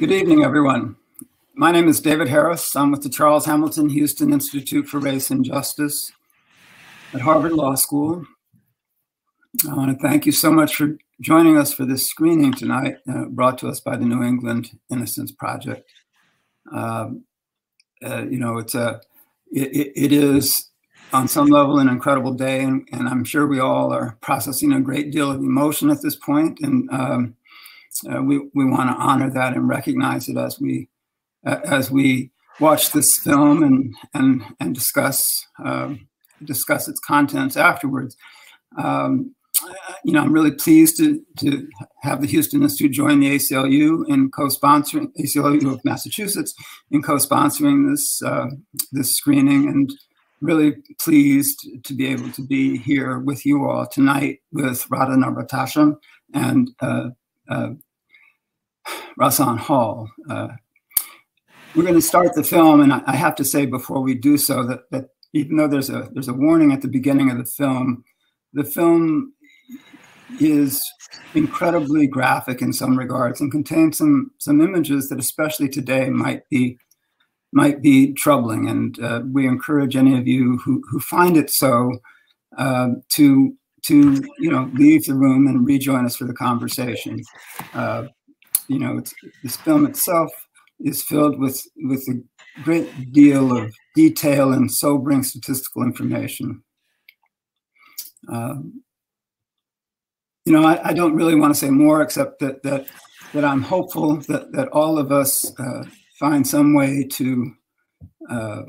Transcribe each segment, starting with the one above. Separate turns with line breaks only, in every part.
Good evening, everyone. My name is David Harris. I'm with the Charles Hamilton Houston Institute for Race and Justice at Harvard Law School. I want to thank you so much for joining us for this screening tonight, uh, brought to us by the New England Innocence Project. Um, uh, you know, it's a, it, it is on some level an incredible day, and, and, I'm sure we all are processing a great deal of emotion at this point, and um, uh, we we want to honor that and recognize it as we uh, as we watch this film and and and discuss um, discuss its contents afterwards. Um, you know, I'm really pleased to, to have the Houston Institute join the ACLU in co-sponsoring ACLU of Massachusetts in co-sponsoring this uh, this screening, and really pleased to be able to be here with you all tonight with Radha Natarajan and uh, uh, Rahsaan Hall. Uh, we're going to start the film, and I have to say before we do so that, that even though there's a there's a warning at the beginning of the film, the film is incredibly graphic in some regards and contains some some images that especially today might be might be troubling and uh, we encourage any of you who, who find it so uh, to to you know leave the room and rejoin us for the conversation. Uh, you know this film itself is filled with with a great deal of detail and sobering statistical information. Um, you know, I, I, don't really want to say more except that that that I'm hopeful that that all of us uh, find some way to uh,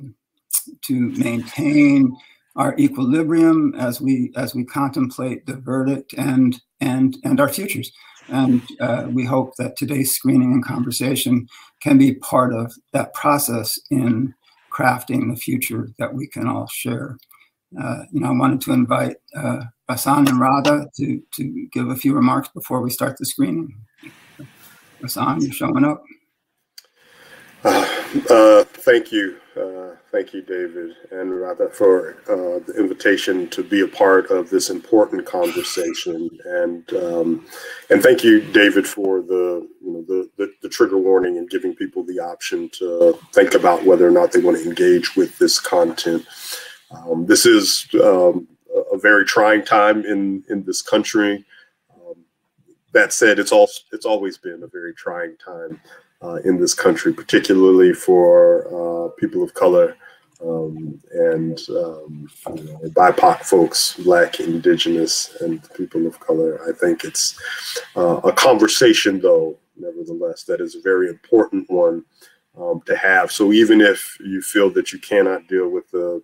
to maintain our equilibrium as we as we contemplate the verdict and and and our futures. And uh, we hope that today's screening and conversation can be part of that process in crafting the future that we can all share. Uh, you know, I wanted to invite uh, and Radha to, to give a few remarks before we start the screening. Rahsaan, you're showing up.
Uh, thank you. Uh, thank you, David and Radha, for uh, the invitation to be a part of this important conversation. And um, and thank you, David, for the you know the, the, the trigger warning and giving people the option to think about whether or not they want to engage with this content. Um, this is um, a very trying time in in this country. Um, that said, it's all it's always been a very trying time uh, in this country, particularly for uh, people of color um, and um, you know, BIPOC folks, Black, Indigenous, and people of color. I think it's uh, a conversation, though, nevertheless, that is a very important one um, to have. So even if you feel that you cannot deal with the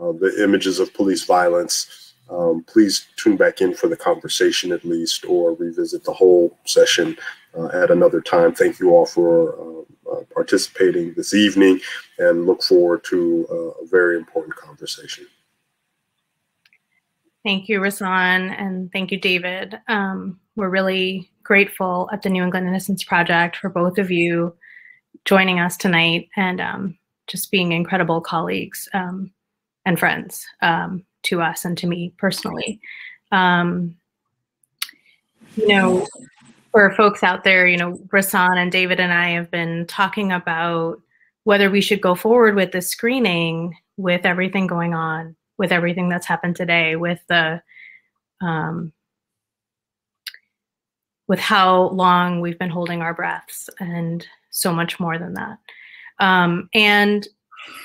uh, the images of police violence. Um, please tune back in for the conversation at least, or revisit the whole session uh, at another time. Thank you all for uh, uh participating this evening and look forward to uh, a very important conversation.
Thank you, Rahsaan, and thank you, David. Um, we're really grateful at the New England Innocence Project for both of you joining us tonight and um, just being incredible colleagues. Um, and friends um, to us and to me personally. Um, you know, for folks out there, you know, Rahsaan and David and I have been talking about whether we should go forward with the screening with everything going on, with everything that's happened today, with the um, with how long we've been holding our breaths and so much more than that. Um, and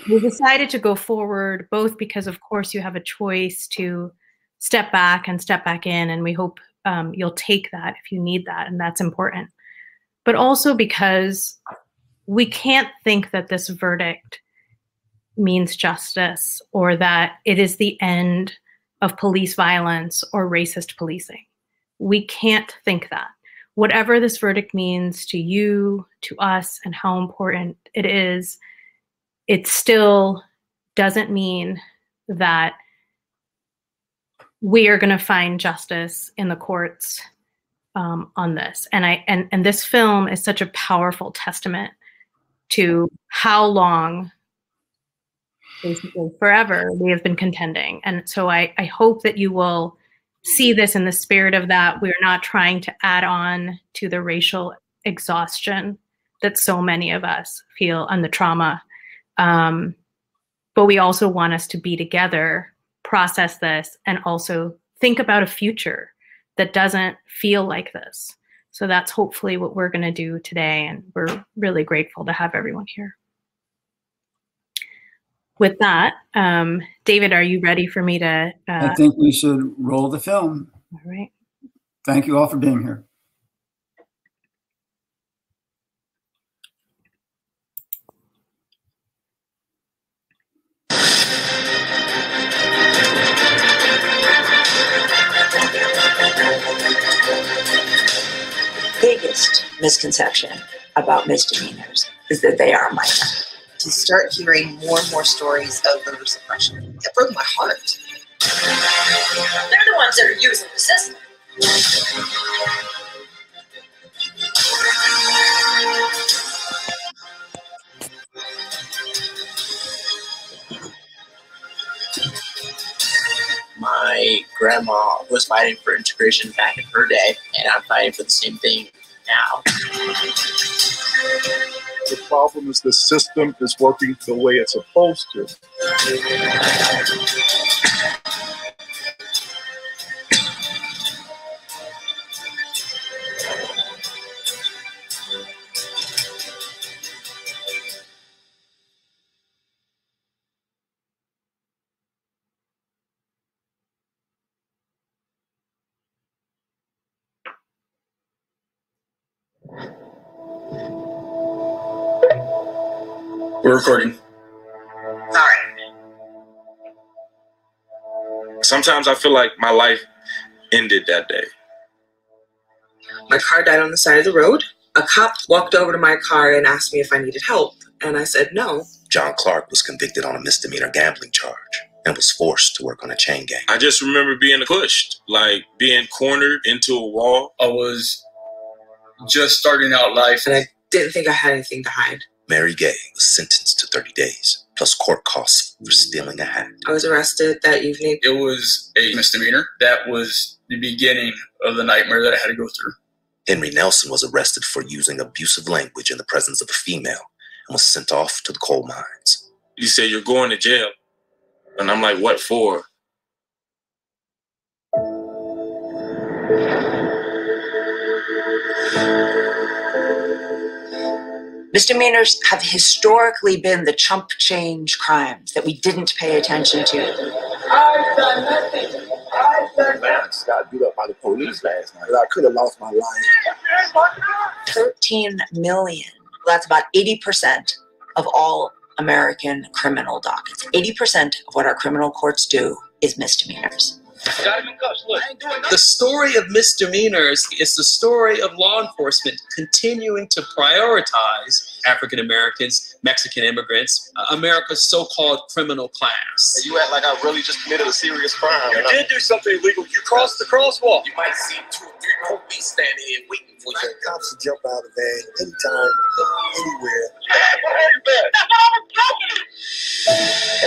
we decided to go forward both because of course you have a choice to step back and step back in and we hope um, you'll take that if you need that and that's important. But also because we can't think that this verdict means justice or that it is the end of police violence or racist policing. We can't think that. Whatever this verdict means to you to us and how important it is it still doesn't mean that we are going to find justice in the courts um, on this. And I and and this film is such a powerful testament to how long, basically forever, we have been contending. And so I, I hope that you will see this in the spirit of that. We are not trying to add on to the racial exhaustion that so many of us feel and the trauma. Um, but we also want us to be together, process this, and also think about a future that doesn't feel like this. So that's hopefully what we're going to do today. And we're really grateful to have everyone here. With that, um, David, are you ready for me to?
Uh, I think we should roll the film.
All right.
Thank you all for being here.
Biggest misconception about misdemeanors is that they are minor.
To start hearing more and more stories of voter suppression, it broke my heart.
They're the ones that are using the system.
Grandma was fighting for integration back in her day, and I'm fighting for the same thing now.
The problem is the system is working the way it's supposed to.
We're recording.
Sorry.
Sometimes I feel like my life ended that day.
My car died on the side of the road. A cop walked over to my car and asked me if I needed help, and I said no.
John Clark was convicted on a misdemeanor gambling charge and was forced to work on a chain gang.
I just remember being pushed, like being cornered into a wall.
I was just starting out life.
And I didn't think I had anything to hide.
Mary Gay was sentenced to 30 days, plus court costs for stealing a hat.
I was arrested that evening.
It was a misdemeanor. That was the beginning of the nightmare that I had to go through.
Henry Nelson was arrested for using abusive language in the presence of a female and was sent off to the coal mines.
You say you're going to jail. And I'm like, what for?
Misdemeanors have historically been the chump change crimes that we didn't pay attention to.
I've done nothing. I've done
Man, I just got beat up by the police last night. I could have lost my life.
13 million. That's about 80% of all American criminal dockets. 80% of what our criminal courts do is misdemeanors.
The story of misdemeanors is the story of law enforcement continuing to prioritize African Americans, Mexican immigrants, uh, America's so-called criminal class.
You act like I really just committed a serious crime.
You did do something illegal. You crossed the crosswalk.
You might see two or three police standing here waiting for you.
Cops will jump out of the van anytime, anywhere.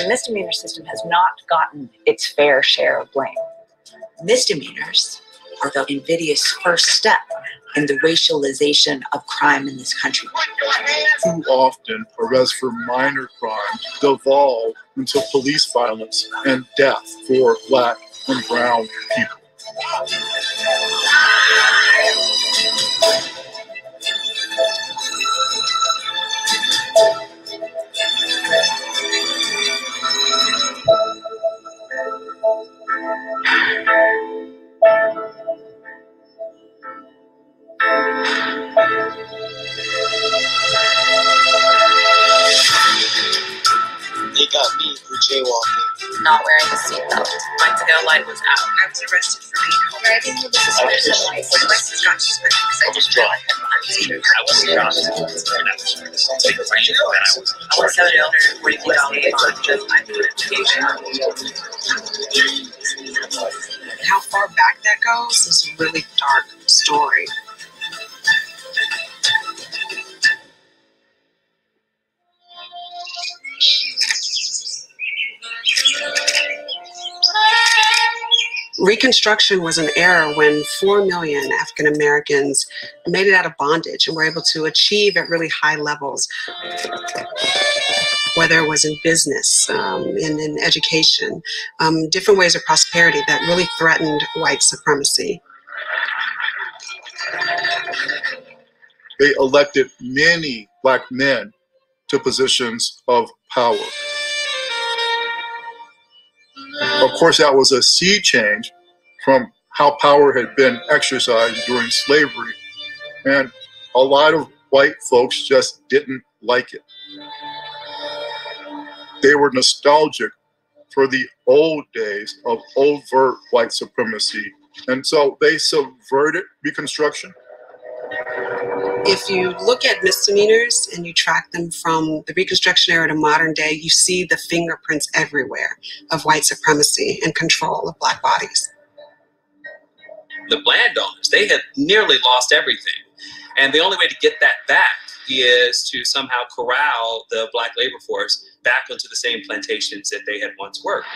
The misdemeanor system has not gotten its fair share of blame. Misdemeanors are the invidious first step in the racialization of crime in this country.
Too often, arrests for minor crimes devolve into police violence and death for black and brown people
you
How far back that goes is a really dark story.
Reconstruction was an era when 4 million African Americans made it out of bondage and were able to achieve at really high levels, whether it was in business, um, in, in education, um, different ways of prosperity that really threatened white supremacy.
They elected many black men to positions of power. Of course, that was a sea change from how power had been exercised during slavery. And a lot of white folks just didn't like it. They were nostalgic for the old days of overt white supremacy. And so they subverted Reconstruction
if you look at misdemeanors and you track them from the Reconstruction era to modern day, you see the fingerprints everywhere of white supremacy and control of black bodies.
The landowners, they had nearly lost everything. And the only way to get that back is to somehow corral the black labor force back onto the same plantations that they had once worked.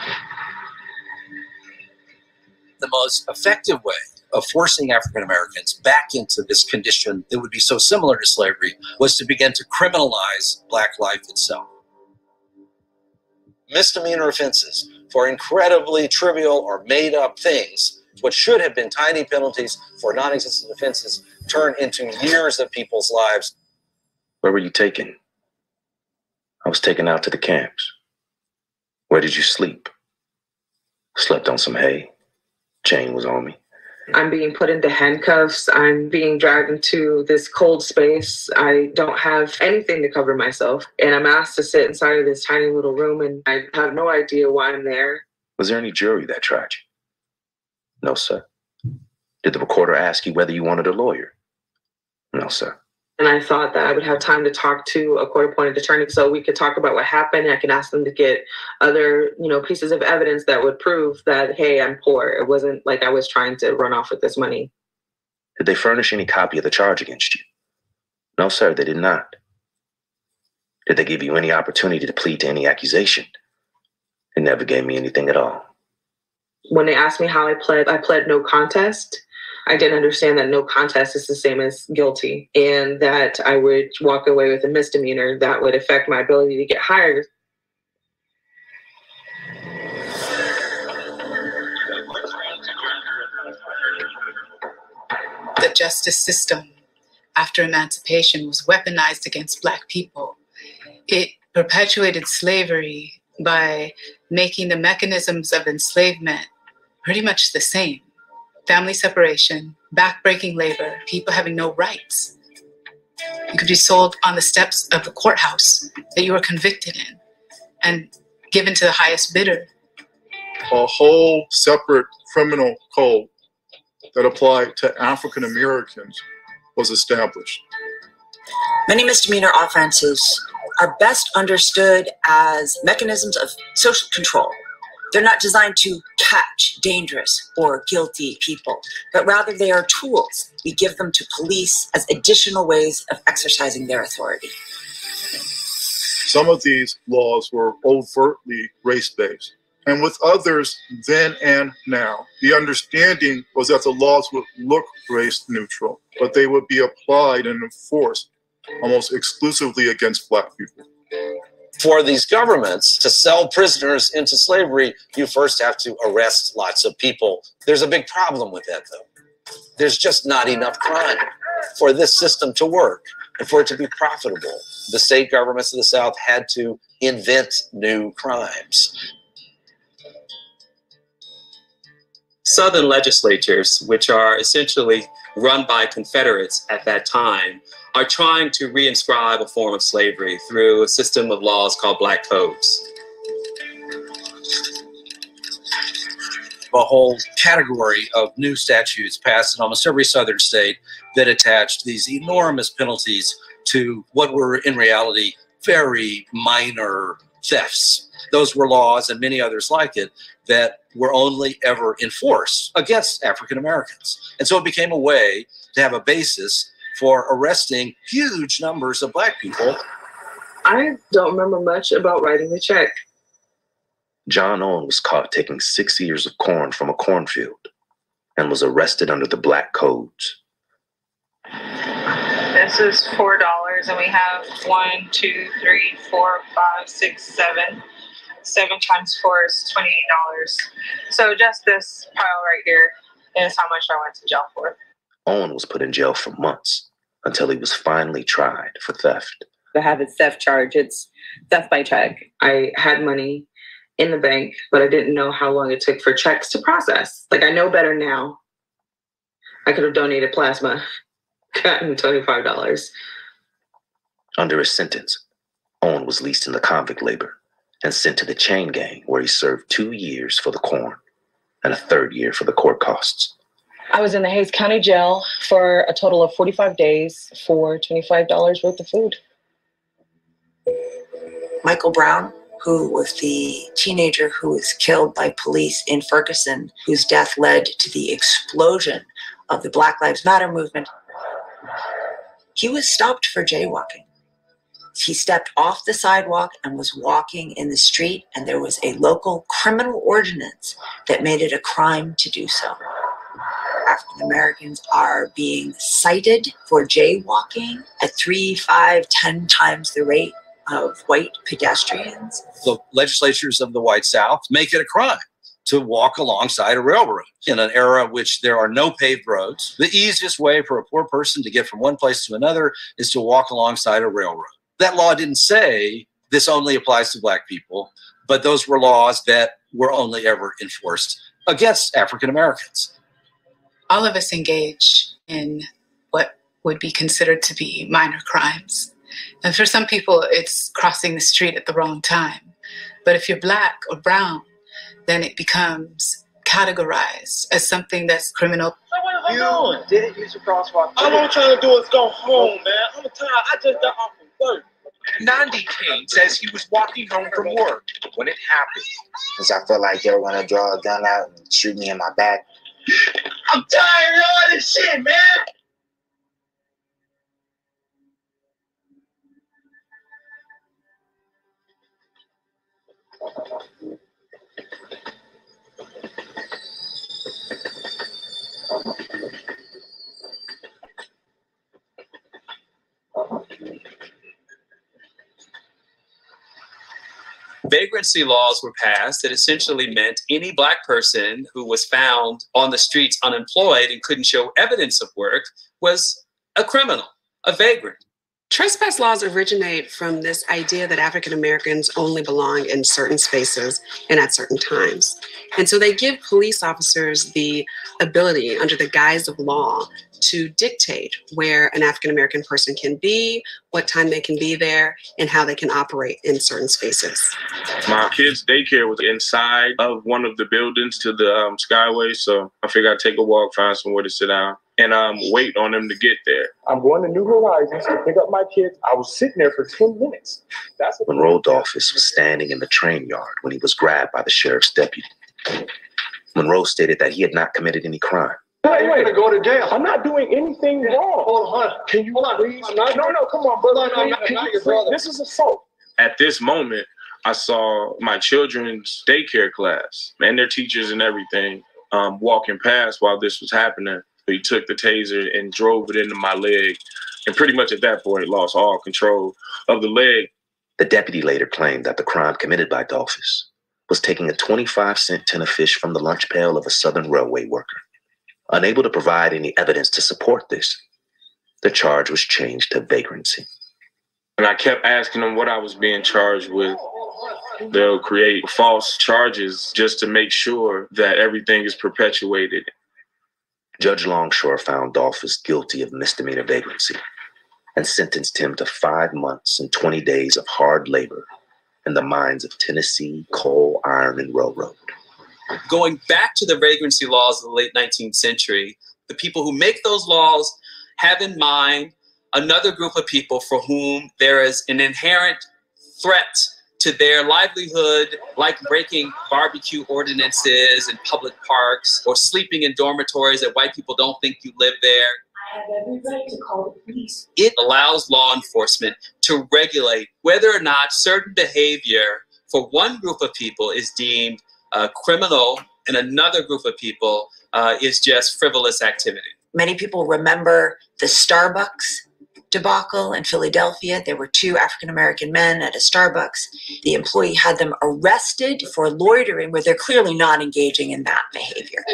The most effective way of forcing African Americans back into this condition that would be so similar to slavery was to begin to criminalize black life itself. Misdemeanor offenses for incredibly trivial or made up things, what should have been tiny penalties for non existent offenses, turn into years of people's lives.
Where were you taken? I was taken out to the camps. Where did you sleep? Slept on some hay. Chain was on me.
I'm being put into handcuffs. I'm being dragged into this cold space. I don't have anything to cover myself. And I'm asked to sit inside of this tiny little room, and I have no idea why I'm there.
Was there any jury that tried you? No, sir. Did the recorder ask you whether you wanted a lawyer? No, sir.
And I thought that I would have time to talk to a court appointed attorney so we could talk about what happened. I can ask them to get other, you know, pieces of evidence that would prove that, hey, I'm poor. It wasn't like I was trying to run off with this money.
Did they furnish any copy of the charge against you? No, sir, they did not. Did they give you any opportunity to plead to any accusation? They never gave me anything at all.
When they asked me how I pled, I pled no contest. I didn't understand that no contest is the same as guilty and that I would walk away with a misdemeanor that would affect my ability to get hired.
The justice system after emancipation was weaponized against Black people. It perpetuated slavery by making the mechanisms of enslavement pretty much the same family separation, backbreaking labor, people having no rights. You could be sold on the steps of the courthouse that you were convicted in and given to the highest bidder.
A whole separate criminal code that applied to African Americans was established.
Many misdemeanor offenses are best understood as mechanisms of social control they're not designed to catch dangerous or guilty people, but rather they are tools. We give them to police as additional ways of exercising their authority.
Some of these laws were overtly race based. And with others then and now, the understanding was that the laws would look race neutral, but they would be applied and enforced almost exclusively against Black people
for these governments to sell prisoners into slavery, you first have to arrest lots of people. There's a big problem with that, though. There's just not enough crime for this system to work and for it to be profitable. The state governments of the South had to invent new crimes.
Southern legislatures, which are essentially run by Confederates at that time, are trying to reinscribe a form of slavery through a system of laws called black codes.
A whole category of new statutes passed in almost every southern state that attached these enormous penalties to what were in reality very minor thefts. Those were laws and many others like it that were only ever enforced against African Americans. And so it became a way to have a basis for arresting huge numbers of black people.
I don't remember much about writing the check.
John Owen was caught taking six ears of corn from a cornfield and was arrested under the black codes.
This is four dollars, and we have one, two, three, four, five, six, seven. Seven times four is twenty-eight dollars. So just this pile right here is how much I went to jail for.
Owen was put in jail for months until he was finally tried for theft.
I have a theft charge, it's theft by check.
I had money in the bank, but I didn't know how long it took for checks to process. Like I know better now. I could have donated plasma, gotten twenty-five dollars.
Under his sentence, Owen was leased into convict labor and sent to the chain gang where he served two years for the corn and a third year for the court costs.
I was in the Hayes County Jail for a total of 45 days for $25 worth of food.
Michael Brown, who was the teenager who was killed by police in Ferguson, whose death led to the explosion of the Black Lives Matter movement, he was stopped for jaywalking. He stepped off the sidewalk and was walking in the street, and there was a local criminal ordinance that made it a crime to do so. African Americans are being cited for jaywalking at three, five, ten times the rate of white pedestrians.
The legislatures of the white South make it a crime to walk alongside a railroad in an era which there are no paved roads. The easiest way for a poor person to get from one place to another is to walk alongside a railroad. That law didn't say this only applies to black people, but those were laws that were only ever enforced against African Americans.
All of us engage in what would be considered to be minor crimes. And for some people, it's crossing the street at the wrong time. But if you're black or brown, then it becomes categorized as something that's criminal.
What you didn't use a crosswalk. All I'm trying to do is go home, man. I'm tired. I just got off from work.
Nandi Kane says he was walking home from work when it happened.
Because I felt like they were gonna draw a gun out and shoot me in my back.
I'm tired of all this shit, man.
Vagrancy laws were passed that essentially meant any black person who was found on the streets unemployed and couldn't show evidence of work was a criminal, a vagrant.
Trespass laws originate from this idea that African Americans only belong in certain spaces and at certain times. And so they give police officers the ability, under the guise of law, to dictate where an African American person can be, what time they can be there, and how they can operate in certain spaces.
My kids' daycare was inside of one of the buildings to the um, Skyway, so I figured I'd take a walk, find somewhere to sit down, and um, wait on them to get there.
I'm going to New Horizons to pick up my kids. I was sitting there for 10 minutes. That's
Monroe Dolphus was standing in the train yard when he was grabbed by the sheriff's deputy. Monroe stated that he had not committed any crime.
Wait, wait, to go to jail. I'm not doing anything wrong.
Hold on,
Can you
Hold on.
please?
I'm not-
no, no, come on, brother.
Hold on, I'm
Please,
not-
can
I'm not
you
your
please?
brother.
This is assault.
At this moment, I saw my children's daycare class and their teachers and everything um, walking past while this was happening. He took the taser and drove it into my leg, and pretty much at that point lost all control of the leg.
The deputy later claimed that the crime committed by Dolphus was taking a 25 cent tin of fish from the lunch pail of a Southern Railway worker. Unable to provide any evidence to support this, the charge was changed to vagrancy.
And I kept asking them what I was being charged with. They'll create false charges just to make sure that everything is perpetuated.
Judge Longshore found Dolphus guilty of misdemeanor vagrancy and sentenced him to five months and 20 days of hard labor in the mines of Tennessee Coal, Iron, and Railroad.
Going back to the vagrancy laws of the late 19th century, the people who make those laws have in mind another group of people for whom there is an inherent threat to their livelihood, like breaking barbecue ordinances in public parks or sleeping in dormitories that white people don't think you live there. It allows law enforcement to regulate whether or not certain behavior for one group of people is deemed uh, criminal and another group of people uh, is just frivolous activity.
Many people remember the Starbucks debacle in Philadelphia. There were two African American men at a Starbucks. The employee had them arrested for loitering, where they're clearly not engaging in that behavior.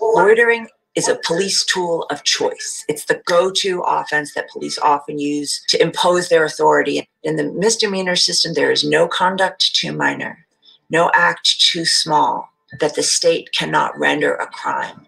Loitering is a police tool of choice. It's the go to offense that police often use to impose their authority. In the misdemeanor system, there is no conduct too minor, no act too small that the state cannot render a crime.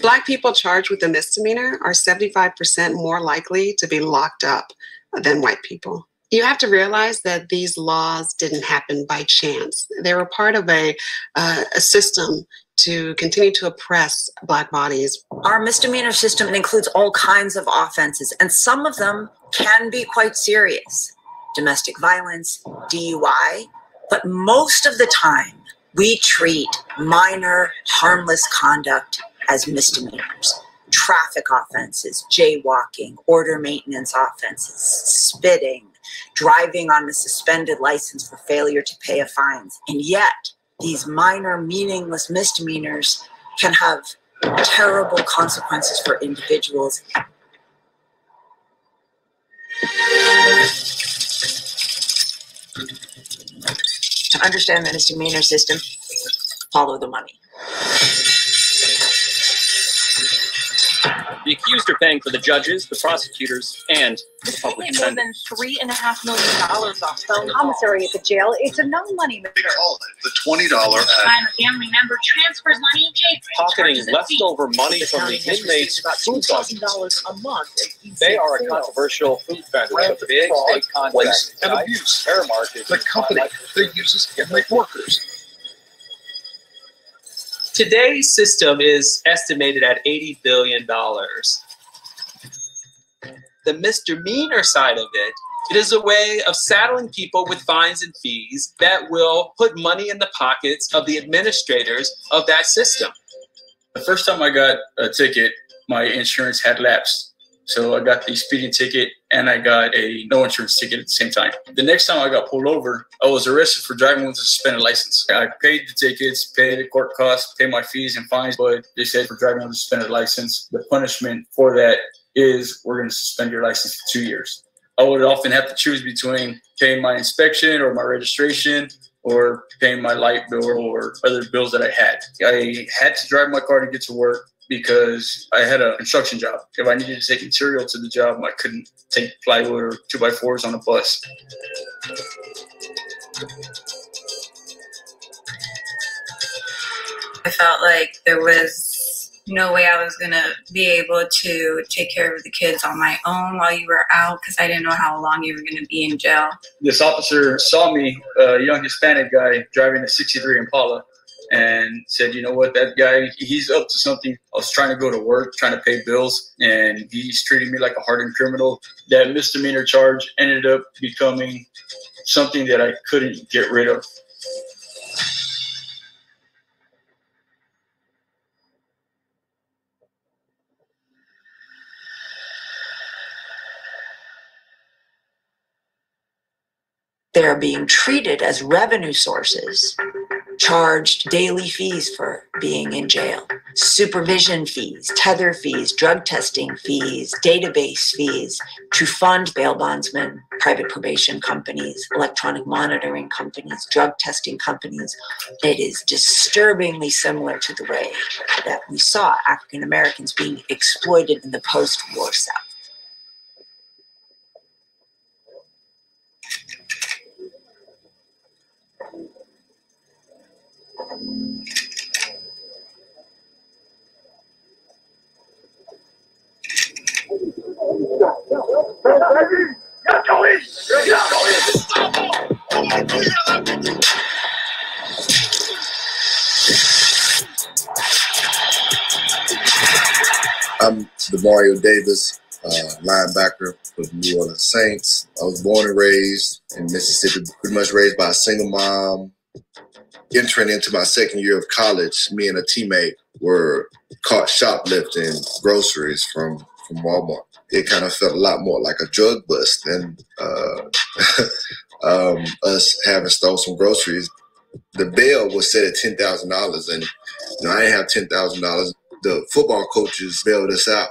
Black people charged with a misdemeanor are 75% more likely to be locked up than white people. You have to realize that these laws didn't happen by chance. They were part of a, uh, a system to continue to oppress Black bodies.
Our misdemeanor system includes all kinds of offenses, and some of them can be quite serious domestic violence, DUI, but most of the time, we treat minor, harmless conduct as misdemeanors. Traffic offenses, jaywalking, order maintenance offenses, spitting, driving on a suspended license for failure to pay a fine. And yet, these minor, meaningless misdemeanors can have terrible consequences for individuals. To understand the misdemeanor system, follow the money.
The accused are paying for the judges, the prosecutors, and the public defender.
More than three and a half million dollars off phone commissary at the jail. It's a no money maker.
call it the twenty dollar ad.
A family member transfers money, JPay
Pocketing
charges a fee.
leftover money
The
from the inmates'
about
food
$2,000 a month.
They are a controversial food vendor with a big
fraud,
state contract.
waste, and
tonight.
abuse.
Aramark is
The company that uses inmate workers.
Today's system is estimated at $80 billion. The misdemeanor side of it, it is a way of saddling people with fines and fees that will put money in the pockets of the administrators of that system.
The first time I got a ticket, my insurance had lapsed. So I got the speeding ticket and I got a no insurance ticket at the same time. The next time I got pulled over, I was arrested for driving with a suspended license. I paid the tickets, paid the court costs, paid my fees and fines, but they said for driving with a suspended license, the punishment for that is we're going to suspend your license for two years. I would often have to choose between paying my inspection or my registration or paying my light bill or other bills that I had. I had to drive my car to get to work because I had a construction job. If I needed to take material to the job, I couldn't take plywood or two by fours on a bus.
I felt like there was no way I was gonna be able to take care of the kids on my own while you were out because I didn't know how long you were gonna be in jail.
This officer saw me, a young Hispanic guy driving a 63 Impala, and said, you know what, that guy, he's up to something. I was trying to go to work, trying to pay bills, and he's treating me like a hardened criminal. That misdemeanor charge ended up becoming something that I couldn't get rid of.
They're being treated as revenue sources, charged daily fees for being in jail, supervision fees, tether fees, drug testing fees, database fees to fund bail bondsmen, private probation companies, electronic monitoring companies, drug testing companies. It is disturbingly similar to the way that we saw African Americans being exploited in the post war South.
I'm Demario Davis, uh, linebacker for the New Orleans Saints. I was born and raised in Mississippi, pretty much raised by a single mom. Entering into my second year of college, me and a teammate were caught shoplifting groceries from, from Walmart. it kind of felt a lot more like a drug bust than uh, um, us having stole some groceries. The bail was set at ten thousand dollars, and you know, I didn't have ten thousand dollars. The football coaches bailed us out.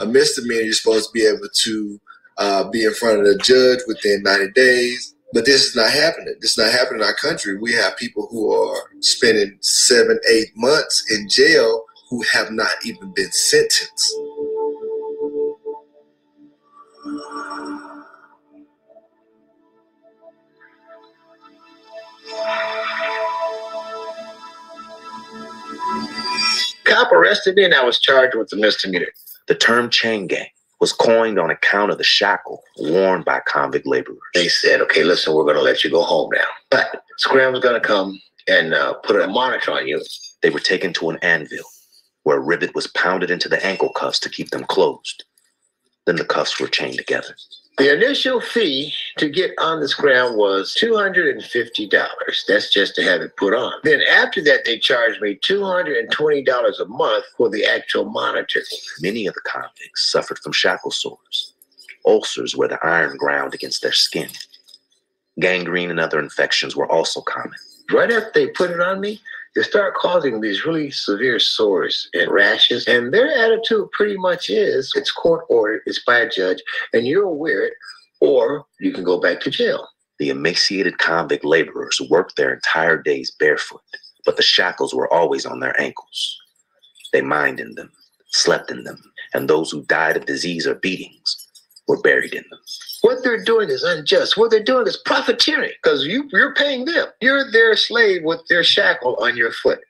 A misdemeanor, you're supposed to be able to uh, be in front of the judge within 90 days. But this is not happening. This is not happening in our country. We have people who are spending seven, eight months in jail who have not even been sentenced.
Cop arrested me and I was charged with a misdemeanor.
The term chain gang was coined on account of the shackle worn by convict laborers.
They said, okay, listen, we're going to let you go home now. But Scram's going to come and uh, put a monitor on you.
They were taken to an anvil where a rivet was pounded into the ankle cuffs to keep them closed. Then the cuffs were chained together.
The initial fee to get on the scram was $250. That's just to have it put on. Then after that, they charged me $220 a month for the actual monitor.
Many of the convicts suffered from shackle sores, ulcers where the iron ground against their skin. Gangrene and other infections were also common.
Right after they put it on me, they start causing these really severe sores and rashes. And their attitude pretty much is it's court ordered, it's by a judge, and you'll wear it, or you can go back to jail.
The emaciated convict laborers worked their entire days barefoot, but the shackles were always on their ankles. They mined in them, slept in them, and those who died of disease or beatings were buried in them.
What they're doing is unjust. What they're doing is profiteering because you, you're paying them. You're their slave with their shackle on your foot.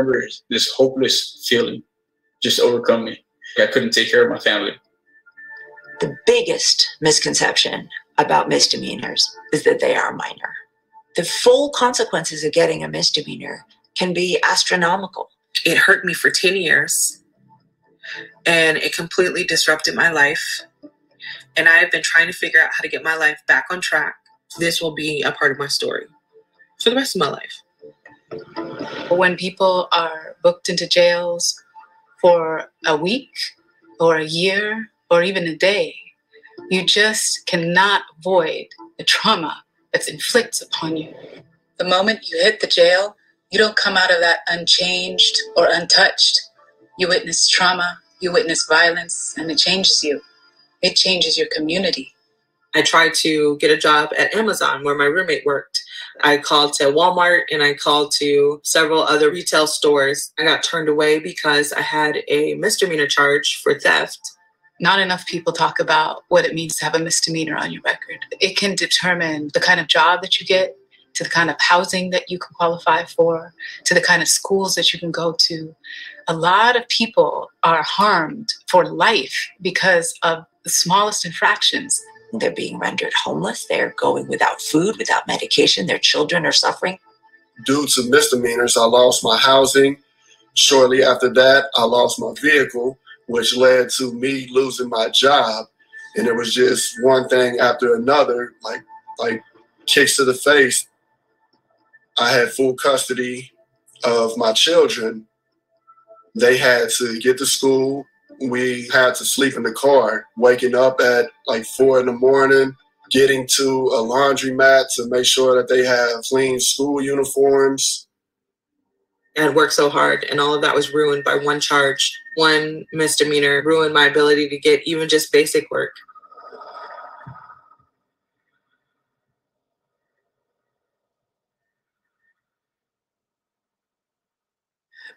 Remember this hopeless feeling just overcome me. I couldn't take care of my family.
The biggest misconception about misdemeanors is that they are minor. The full consequences of getting a misdemeanor can be astronomical.
It hurt me for 10 years and it completely disrupted my life. And I have been trying to figure out how to get my life back on track. This will be a part of my story for the rest of my life.
When people are booked into jails for a week or a year or even a day, you just cannot avoid the trauma that's inflicted upon you. The moment you hit the jail, you don't come out of that unchanged or untouched. You witness trauma, you witness violence, and it changes you. It changes your community.
I tried to get a job at Amazon where my roommate worked. I called to Walmart and I called to several other retail stores. I got turned away because I had a misdemeanor charge for theft.
Not enough people talk about what it means to have a misdemeanor on your record. It can determine the kind of job that you get, to the kind of housing that you can qualify for, to the kind of schools that you can go to. A lot of people are harmed for life because of the smallest infractions.
They're being rendered homeless. They're going without food, without medication. Their children are suffering.
Due to misdemeanors, I lost my housing. Shortly after that, I lost my vehicle, which led to me losing my job. And it was just one thing after another, like like kicks to the face. I had full custody of my children. They had to get to school. We had to sleep in the car, waking up at like four in the morning, getting to a laundromat to make sure that they have clean school uniforms.
I had worked so hard, and all of that was ruined by one charge. One misdemeanor ruined my ability to get even just basic work.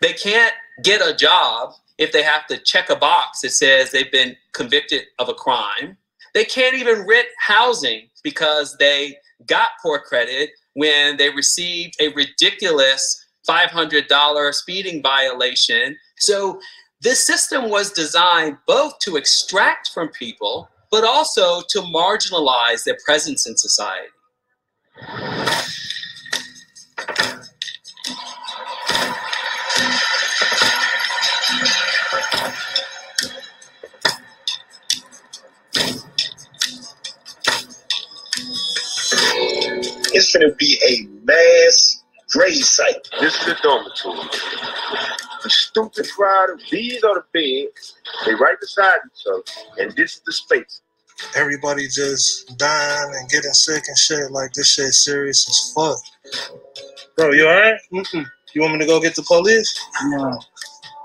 They can't get a job if they have to check a box that says they've been convicted of a crime. They can't even rent housing because they got poor credit when they received a ridiculous $500 speeding violation. So this system was designed both to extract from people, but also to marginalize their presence in society.
It's gonna be a mass grave site.
This is the dormitory. The stupid rider, these are the beds. They right beside each other, and this is the space.
Everybody just dying and getting sick and shit. Like this shit serious as fuck. Bro, you alright? Mm-mm. You want me to go get the police? No.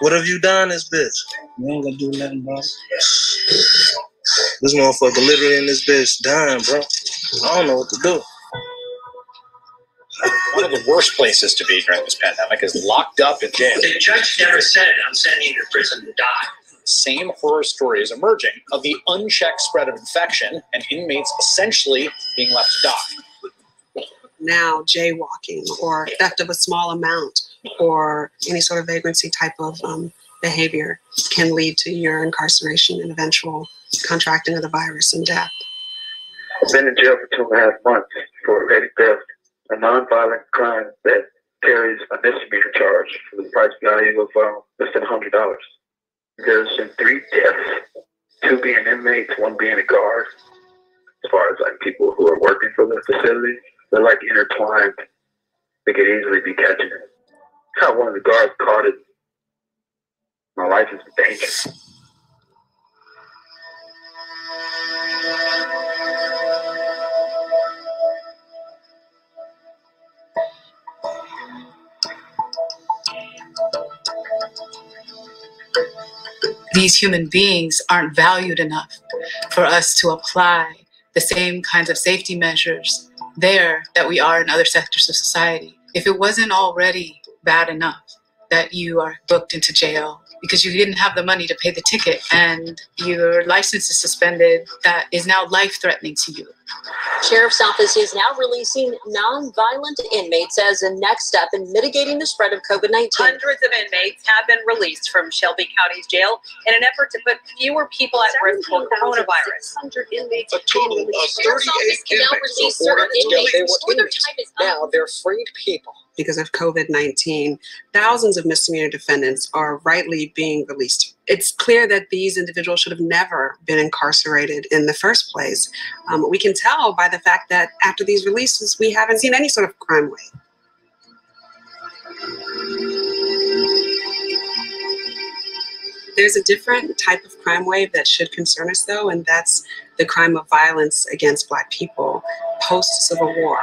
What have you done, this bitch? You ain't gonna do nothing, bro. This motherfucker literally in this bitch dying, bro. I don't know what to do.
One of the worst places to be during this pandemic is locked up in jail.
The judge never said I'm sending you to prison to die.
Same horror story is emerging of the unchecked spread of infection and inmates essentially being left to die.
now jaywalking or theft of a small amount or any sort of vagrancy type of um, behavior can lead to your incarceration and eventual contracting of the virus and death.
I've been in jail for two and a half months for petty theft, a nonviolent crime that carries a misdemeanor charge for the price value of uh, less than $100. There's been three deaths, two being inmates, one being a guard. As far as like people who are working for the facility, they're like intertwined. They could easily be catching it. How one of the guards caught it. My life is in danger.
These human beings aren't valued enough for us to apply the same kinds of safety measures there that we are in other sectors of society. If it wasn't already bad enough that you are booked into jail because you didn't have the money to pay the ticket and your license is suspended, that is now life threatening to you.
Sheriff's Office is now releasing non-violent inmates as a next step in mitigating the spread of COVID-19.
Hundreds of inmates have been released from Shelby County's jail in an effort to put fewer people at risk for coronavirus.
600 inmates
A total of
Sheriff's
38
Office can now
inmates
release certain inmates
They were
their
inmates.
time is.
Now they're freed people.
because of COVID 19, thousands of misdemeanor defendants are rightly being released. It's clear that these individuals should have never been incarcerated in the first place. Um, we can tell by the fact that after these releases, we haven't seen any sort of crime wave. There's a different type of crime wave that should concern us, though, and that's the crime of violence against Black people post Civil War.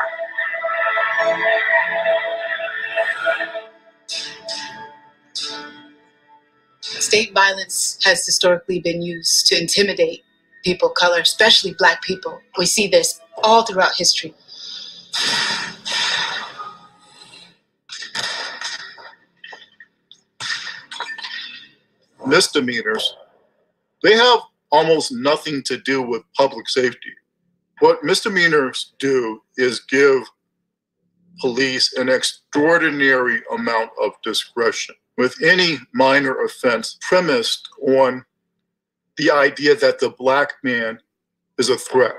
State violence has historically been used to intimidate people of color, especially black people. We see this all throughout history.
misdemeanors, they have almost nothing to do with public safety. What misdemeanors do is give police an extraordinary amount of discretion with any minor offense premised on the idea that the black man is a threat.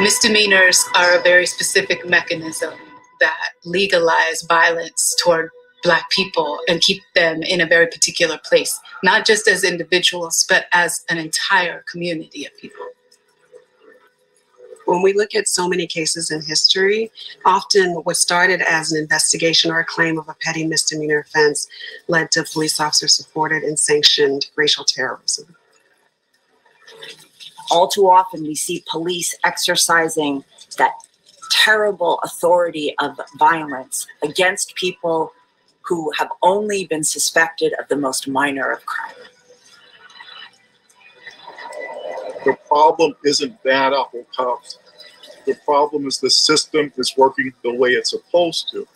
Misdemeanors are a very specific mechanism that legalize violence toward Black people and keep them in a very particular place, not just as individuals, but as an entire community of people.
When we look at so many cases in history, often what started as an investigation or a claim of a petty misdemeanor offense led to police officers supported and sanctioned racial terrorism.
all too often we see police exercising that terrible authority of violence against people who have only been suspected of the most minor of crimes.
The problem isn't bad apple cops. The problem is the system is working the way it's supposed to.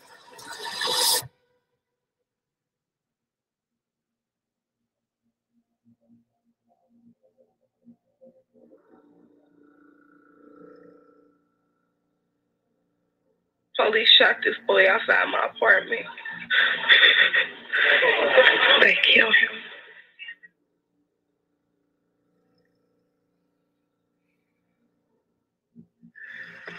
Police shot this boy outside my apartment. they killed him.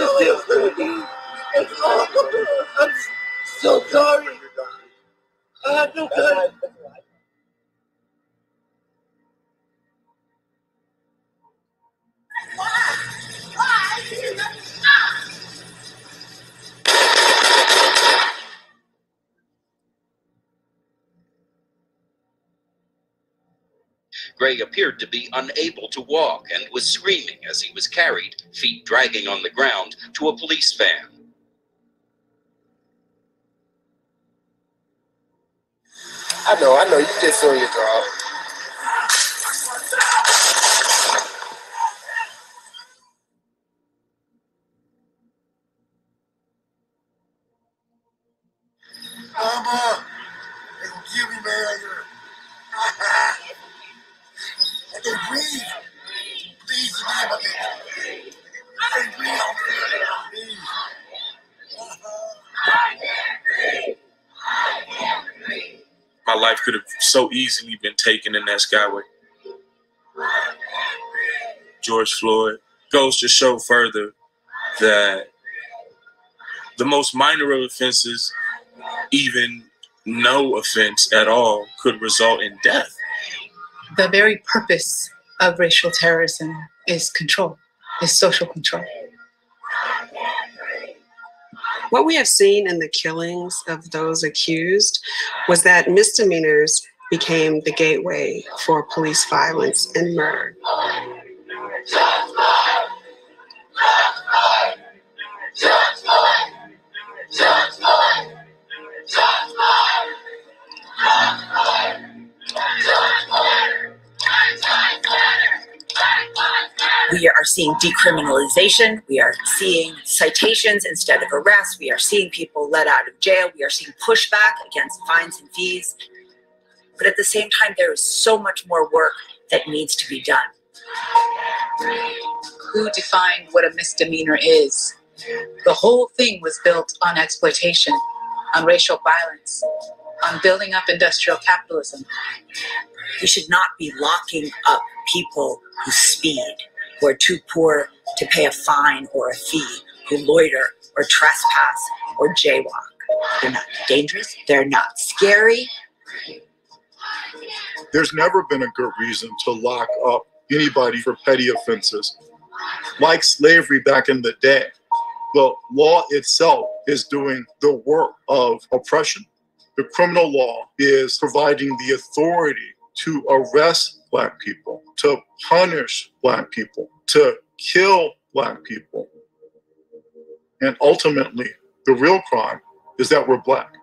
I'm just for you. That's all. I'm so sorry. I have no gun.
Gray appeared to be unable to walk and was screaming as he was carried, feet dragging on the ground, to a police van.
I know, I know. You just doing your job.
My life could have so easily been taken in that skyway. George Floyd goes to show further that the most minor of offenses, even no offense at all, could result in death.
The very purpose of racial terrorism is control, is social control.
What we have seen in the killings of those accused was that misdemeanors became the gateway for police violence and murder.
We are seeing decriminalization. We are seeing citations instead of arrests. We are seeing people let out of jail. We are seeing pushback against fines and fees. But at the same time, there is so much more work that needs to be done.
Who defined what a misdemeanor is? The whole thing was built on exploitation, on racial violence, on building up industrial capitalism.
We should not be locking up people who speed, who are too poor to pay a fine or a fee, who loiter or trespass or jaywalk. They're not dangerous. They're not scary.
There's never been a good reason to lock up anybody for petty offenses. Like slavery back in the day, the law itself is doing the work of oppression. The criminal law is providing the authority to arrest Black people, to punish Black people, to kill Black people. And ultimately, the real crime is that we're Black.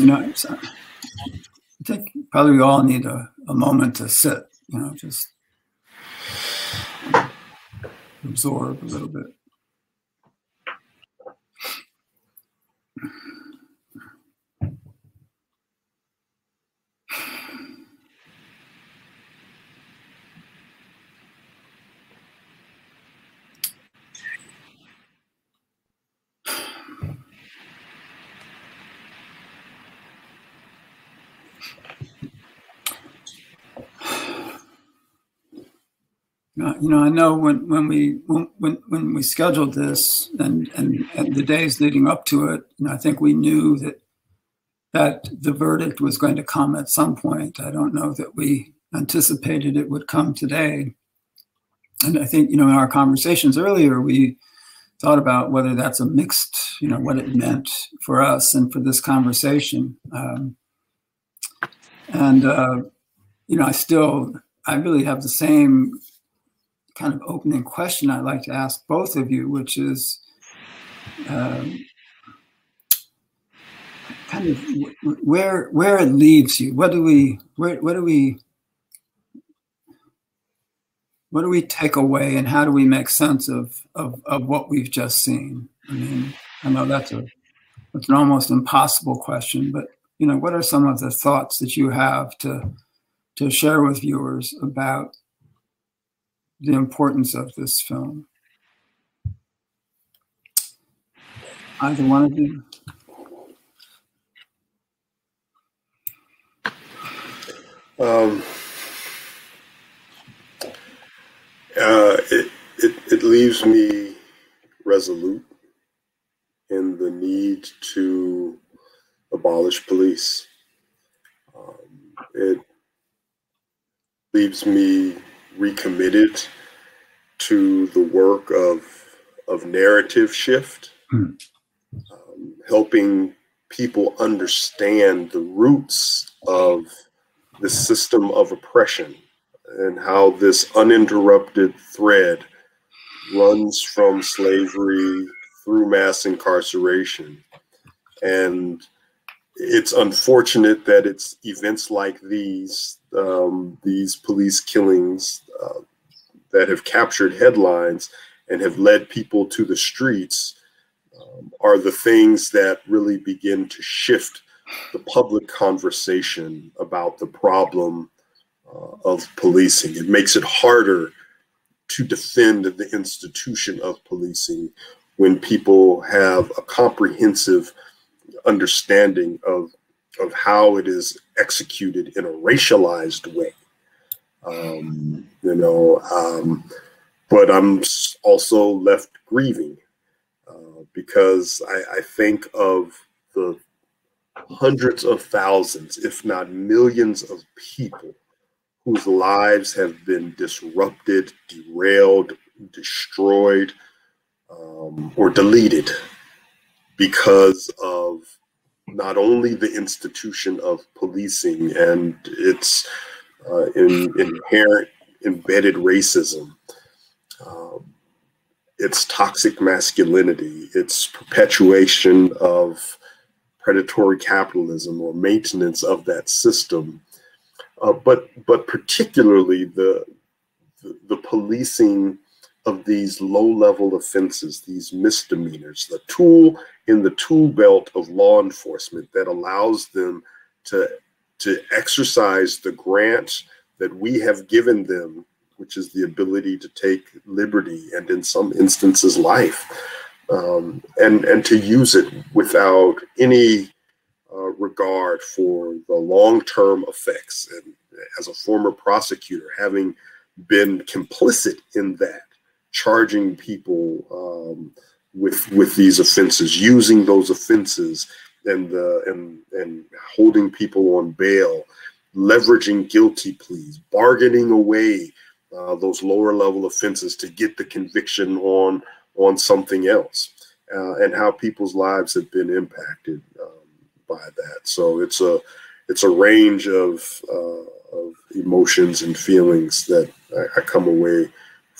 You know, uh, I think probably we all need a, a moment to sit, you know, just absorb a little bit. You know, I know when when we when when, when we scheduled this and, and and the days leading up to it, you know, I think we knew that that the verdict was going to come at some point. I don't know that we anticipated it would come today. And I think, you know, in our conversations earlier, we thought about whether that's a mixed, you know, what it meant for us and for this conversation. Um, and, uh, you know, I still, I really have the same kind of opening question I'd like to ask both of you, which is, um, kind of where where it leaves you. What do we where what do we what do we take away and how do we make sense of of, of what we've just seen? I mean, I know that's a that's an almost impossible question, but you know, what are some of the thoughts that you have to to share with viewers about the importance of this film? Either one of you.
Um, uh, it, it, it leaves me resolute in the need to abolish police. Um, it leaves me recommitted to the work of, of narrative shift, um, helping people understand the roots of the system of oppression and how this uninterrupted thread runs from slavery through mass incarceration. And it's unfortunate that it's events like these, um, these police killings uh, that have captured headlines and have led people to the streets, um, are the things that really begin to shift the public conversation about the problem uh, of policing. It makes it harder to defend the institution of policing when people have a comprehensive understanding of of how it is executed in a racialized way. Um, you know, um, but I'm also left grieving uh, because I, I think of the hundreds of thousands, if not millions of people whose lives have been disrupted, derailed, destroyed, um, or deleted because of not only the institution of policing and its uh, in, inherent embedded racism, um, its toxic masculinity, its perpetuation of predatory capitalism or maintenance of that system, uh, but but particularly the, the, the policing of these low-level offenses, these misdemeanors, the tool in the tool belt of law enforcement that allows them to to exercise the grant that we have given them, which is the ability to take liberty and in some instances life um, and and to use it without any uh, regard for the long-term effects. And as a former prosecutor, having been complicit in that, charging people um, with with these offenses, using those offenses, and uh, and and holding people on bail, leveraging guilty pleas, bargaining away uh, those lower level offenses to get the conviction on on something else uh, and how people's lives have been impacted um, by that. So it's a it's a range of, uh, of emotions and feelings that I, I, come away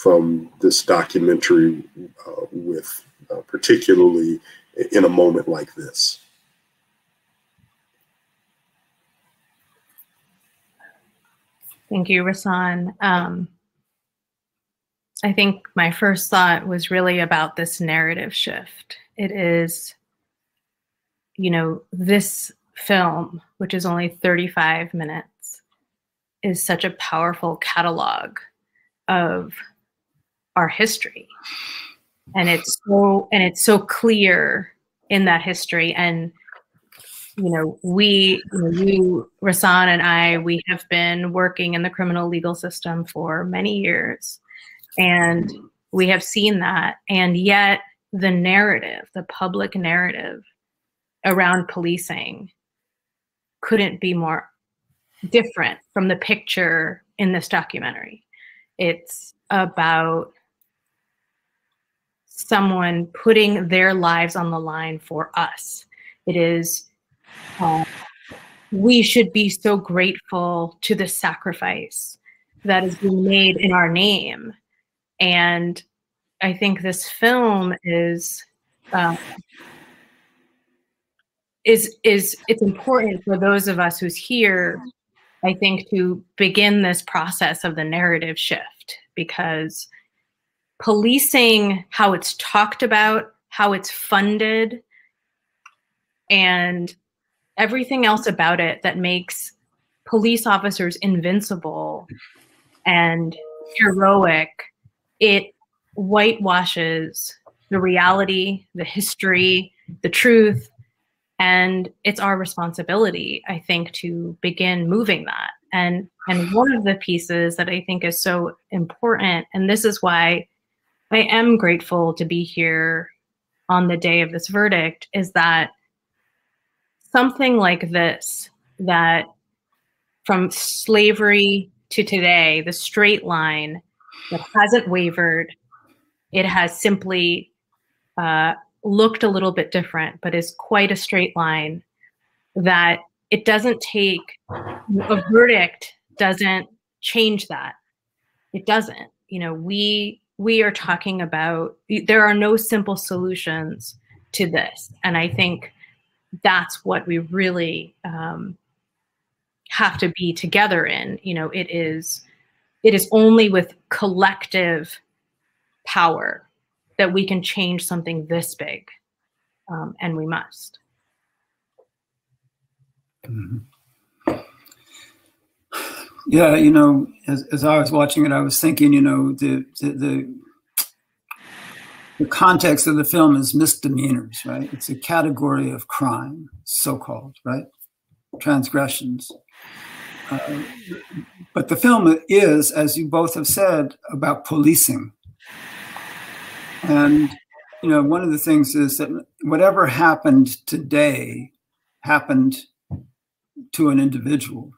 from this documentary uh, with, uh, particularly in a moment like this.
Thank you, Rahsaan. Um, I think my first thought was really about this narrative shift. It is, you know, this film, which is only 35 minutes, is such a powerful catalog of our history. And it's so and it's so clear in that history. And you know, we, you, know, you, Rahsaan and I, we have been working in the criminal legal system for many years And we have seen that. And yet, the narrative, the public narrative around policing couldn't be more different from the picture in this documentary. It's about someone putting their lives on the line for us. It is, uh, we should be so grateful to the sacrifice that is being made in our name. And I think this film is. Uh, is is it's important for those of us who's here i think to begin this process of the narrative shift because policing how it's talked about how it's funded and everything else about it that makes police officers invincible and heroic it whitewashes the reality the history the truth and it's our responsibility i think to begin moving that. And and one of the pieces that i think is so important and this is why i am grateful to be here on the day of this verdict is that something like this that from slavery to today the straight line that hasn't wavered it has simply uh, looked a little bit different, but is quite a straight line that it doesn't take a verdict doesn't change that. It doesn't. You know, we we are talking about there are no simple solutions to this. And I think that's what we really um, have to be together in. You know, it is it is only with collective power that we can change something this big, um, and we must.
Mm-hmm. Yeah, you know, as, as I was watching it, I was thinking, you know, the, the, the the context of the film is misdemeanors, right? It's a category of crime, so-called, right? Transgressions. Uh, but the film is, as you both have said, about policing, and, you know, one of the things is that whatever happened today happened to an individual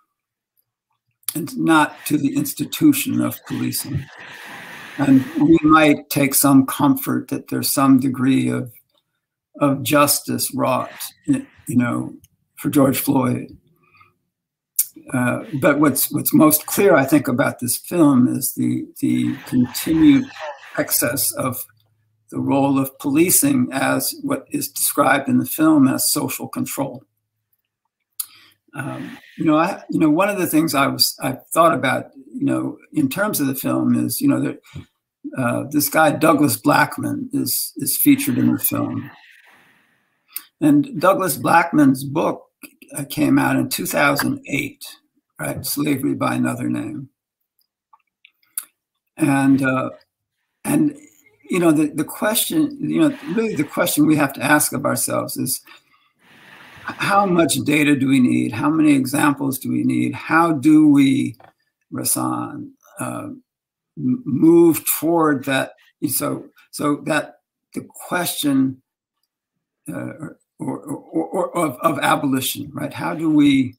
and not to the institution of policing. And we might take some comfort that there's some degree of, of justice wrought, you know, for George Floyd. Uh, but what's what's most clear, I think, about this film is the the continued excess of the role of policing as what is described in the film as social control. Um, you know, I, you know, one of the things I was I thought about, you know, in terms of the film is, you know, that uh, this guy Douglas Blackmon is is featured in the film, and Douglas Blackmon's book uh, came out in 2008, right? Slavery by Another Name, and uh, and you know, the, the question, you know, really the question we have to ask of ourselves is how much data do we need? How many examples do we need? How do we, Rahsaan, uh, move toward that? So, so that the question uh, or, or, or, of, of abolition, right? How do we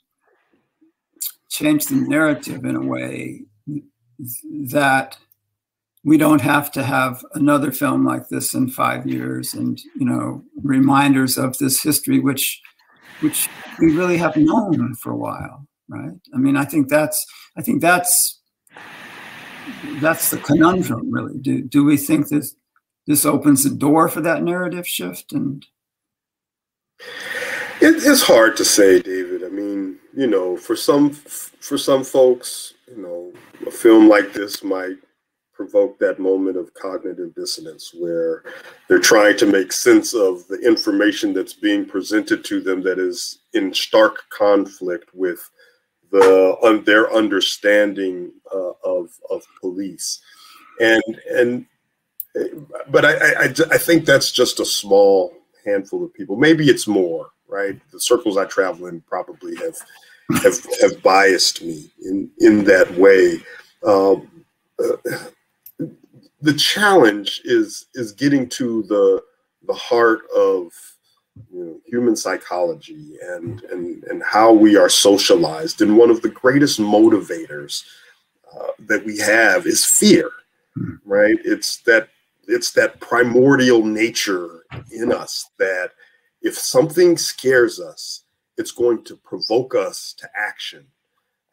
change the narrative in a way that we don't have to have another film like this in five years and you know reminders of this history which which we really have known for a while right? I mean i think that's i think that's that's the conundrum really. Do, do we think this this opens the door for that narrative shift? And
it, it's hard to say david. I mean you know for some for some folks you know a film like this might provoke that moment of cognitive dissonance where they're trying to make sense of the information that's being presented to them that is in stark conflict with the um, their understanding uh, of of police. And and but I, I i think that's just a small handful of people. Maybe it's more right? The circles i travel in probably have have have biased me in in that way. Um, uh, the challenge is is getting to the the heart of you know, human psychology and, and and how we are socialized. And one of the greatest motivators uh, that we have is fear, right? It's that it's that primordial nature in us that if something scares us, it's going to provoke us to action,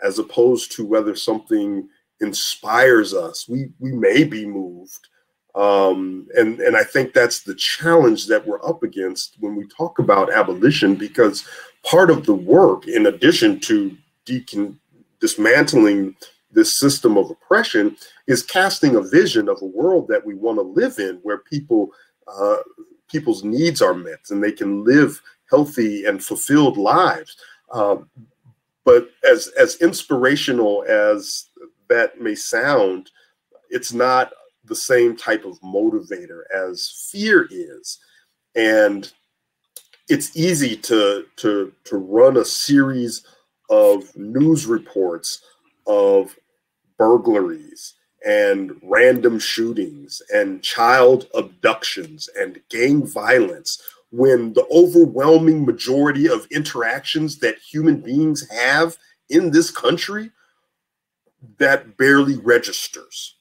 as opposed to whether something inspires us. We we may be moved, um, and and I think that's the challenge that we're up against when we talk about abolition, because part of the work, in addition to decon- dismantling this system of oppression, is casting a vision of a world that we want to live in, where people uh, people's needs are met and they can live healthy and fulfilled lives. Um, but as as inspirational as that may sound, it's not the same type of motivator as fear is. And it's easy to to to run a series of news reports of burglaries and random shootings and child abductions and gang violence when the overwhelming majority of interactions that human beings have in this country that barely registers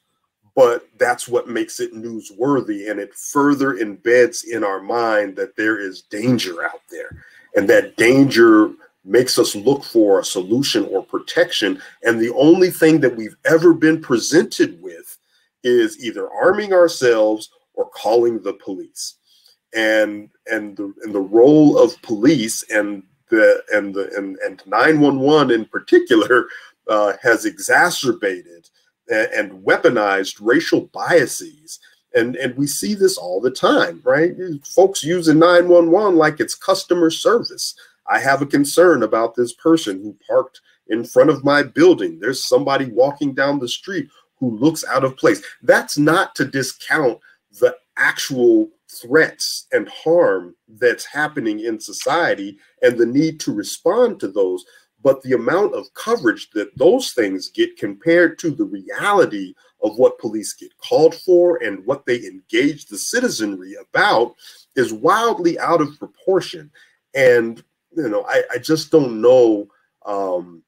but that's what makes it newsworthy and it further embeds in our mind that there is danger out there and that danger makes us look for a solution or protection and the only thing that we've ever been presented with is either arming ourselves or calling the police. And and the and the role of police and the and the and, and 911 in particular uh, has exacerbated and, and weaponized racial biases. And and we see this all the time right? Folks using 911 like it's customer service. I have a concern about this person who parked in front of my building. There's somebody walking down the street who looks out of place. That's not to discount the actual threats and harm that's happening in society and the need to respond to those but the amount of coverage that those things get compared to the reality of what police get called for and what they engage the citizenry about is wildly out of proportion. And you know, I, I just don't know um,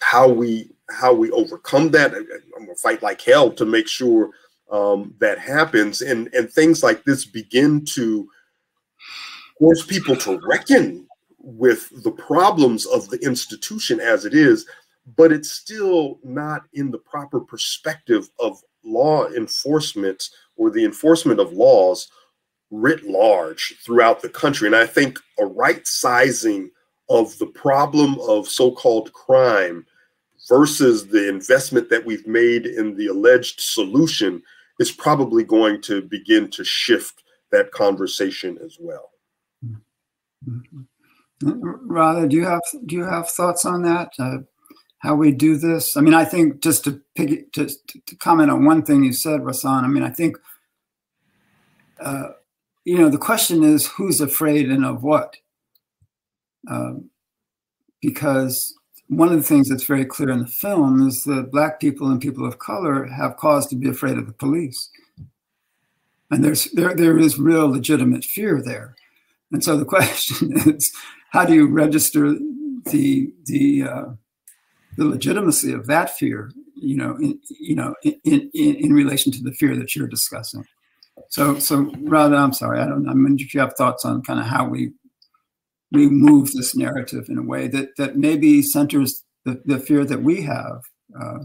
how we how we overcome that. I, I'm gonna fight like hell to make sure um, that happens, and and things like this begin to force people to reckon with the problems of the institution as it is, but it's still not in the proper perspective of law enforcement or the enforcement of laws writ large throughout the country. And I think a right sizing of the problem of so called crime versus the investment that we've made in the alleged solution is probably going to begin to shift that conversation as well.
Mm-hmm. Radha, do you have do you have thoughts on that? Uh, how we do this? I mean, I think just to pick to, to comment on one thing you said, Rahsaan. I mean, I think uh, you know the question is who's afraid and of what, um, because one of the things that's very clear in the film is that black people and people of color have cause to be afraid of the police, and there's there there is real legitimate fear there, and so the question is how do you register the the uh, the legitimacy of that fear? You know, in, you know, in, in, in relation to the fear that you're discussing. So, so Radha, I'm sorry, I don't. I mean, if you have thoughts on kind of how we we move this narrative in a way that that maybe centers the, the fear that we have. Uh,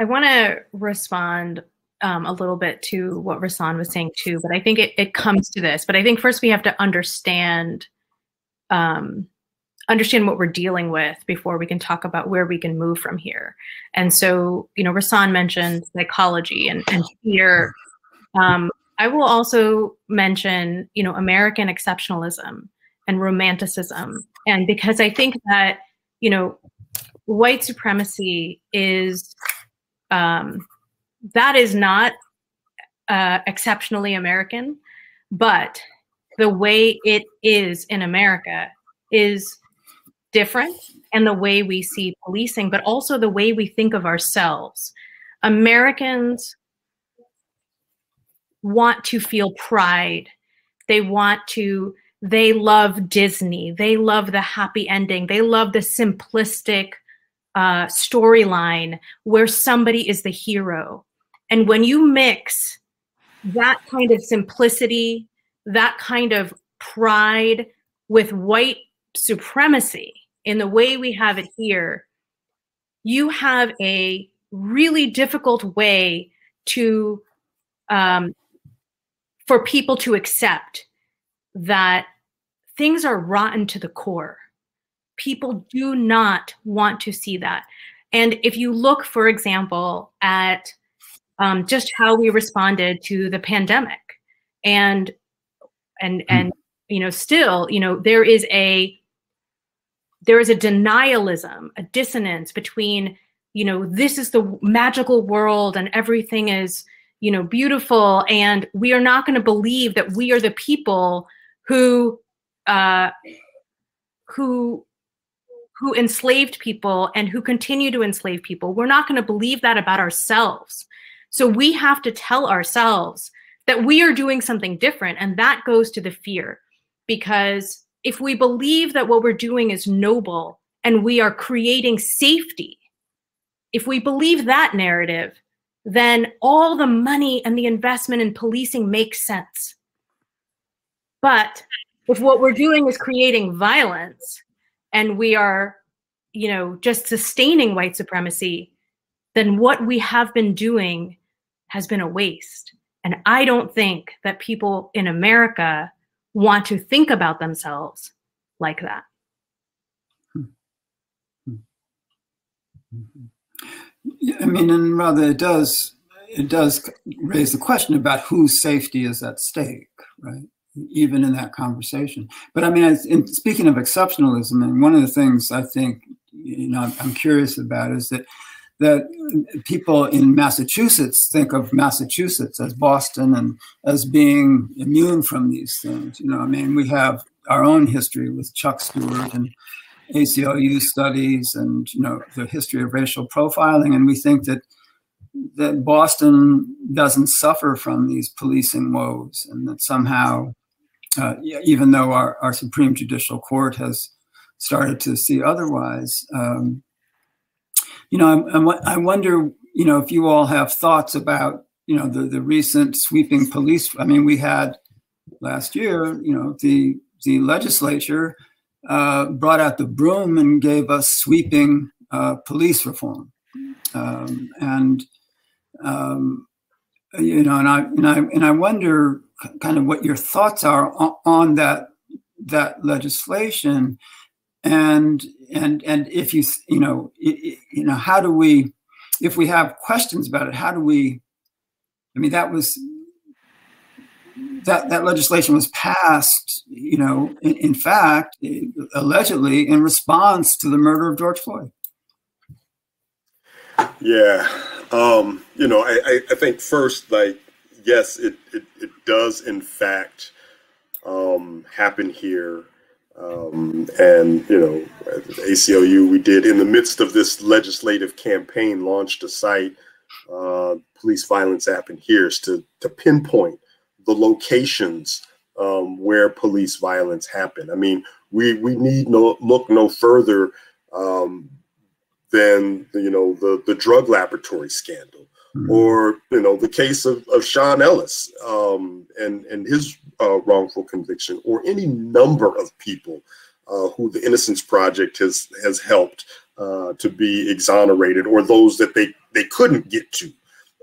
I want to respond um, a little bit to what Rahsaan was saying too, but I think it, it comes to this. But I think first we have to understand um, understand what we're dealing with before we can talk about where we can move from here. And so, you know, Rahsaan mentioned psychology and, and fear. Um, I will also mention, you know, American exceptionalism and romanticism. And because I think that, you know, white supremacy is um, that is not uh, exceptionally American, but the way it is in America is different and the way we see policing, but also the way we think of ourselves. Americans want to feel pride. They want to, they love Disney. They love the happy ending. They love the simplistic uh, storyline where somebody is the hero. And when you mix that kind of simplicity, that kind of pride with white supremacy in the way we have it here, you have a really difficult way to um, for people to accept that things are rotten to the core. People do not want to see that. And if you look, for example, at um, just how we responded to the pandemic, and and and you know, still, you know, there is a there is a denialism, a dissonance between, you know, this is the magical world and everything is you know beautiful and we are not going to believe that we are the people who uh, who who enslaved people and who continue to enslave people. We're not going to believe that about ourselves so we have to tell ourselves that we are doing something different and that goes to the fear because if we believe that what we're doing is noble and we are creating safety if we believe that narrative then all the money and the investment in policing makes sense. But if what we're doing is creating violence and we are, you know, just sustaining white supremacy, then what we have been doing has been a waste. And I don't think that people in America want to think about themselves like that.
I mean, and rather it does it does raise the question about whose safety is at stake, right? Even in that conversation. But I mean, in, speaking of exceptionalism, and one of the things I think you know I'm curious about is that that people in Massachusetts think of Massachusetts as Boston and as being immune from these things. You know, I mean, we have our own history with Chuck Stuart and ACLU studies and you know the history of racial profiling, and we think that that Boston doesn't suffer from these policing woes, and that somehow, uh, even though our, our Supreme Judicial Court has started to see otherwise, um, you know, I, I wonder, you know, if you all have thoughts about, you know, the the recent sweeping police. I mean, we had last year, you know, the the legislature uh, brought out the broom and gave us sweeping uh, police reform. Um, and um, you know, and I and I and I wonder kind of what your thoughts are on, on that that legislation, and and and if you you know you know how do we if we have questions about it, how do we? I mean, that was that that legislation was passed, you know, in, in, fact, allegedly in response to the murder of George Floyd.
Yeah, um, you know, I, I think first, like, yes, it, it, it does in fact um, happen here. Um, and, you know, ACLU, we did in the midst of this legislative campaign, launched a site, uh, Police Violence Happen Here, to, to pinpoint the locations um, where police violence happened. I mean, we, we need no look no further um, than you know the the drug laboratory scandal mm-hmm. or you know the case of, of Sean Ellis um, and and his uh, wrongful conviction or any number of people uh, who the Innocence Project has has helped uh, to be exonerated or those that they they couldn't get to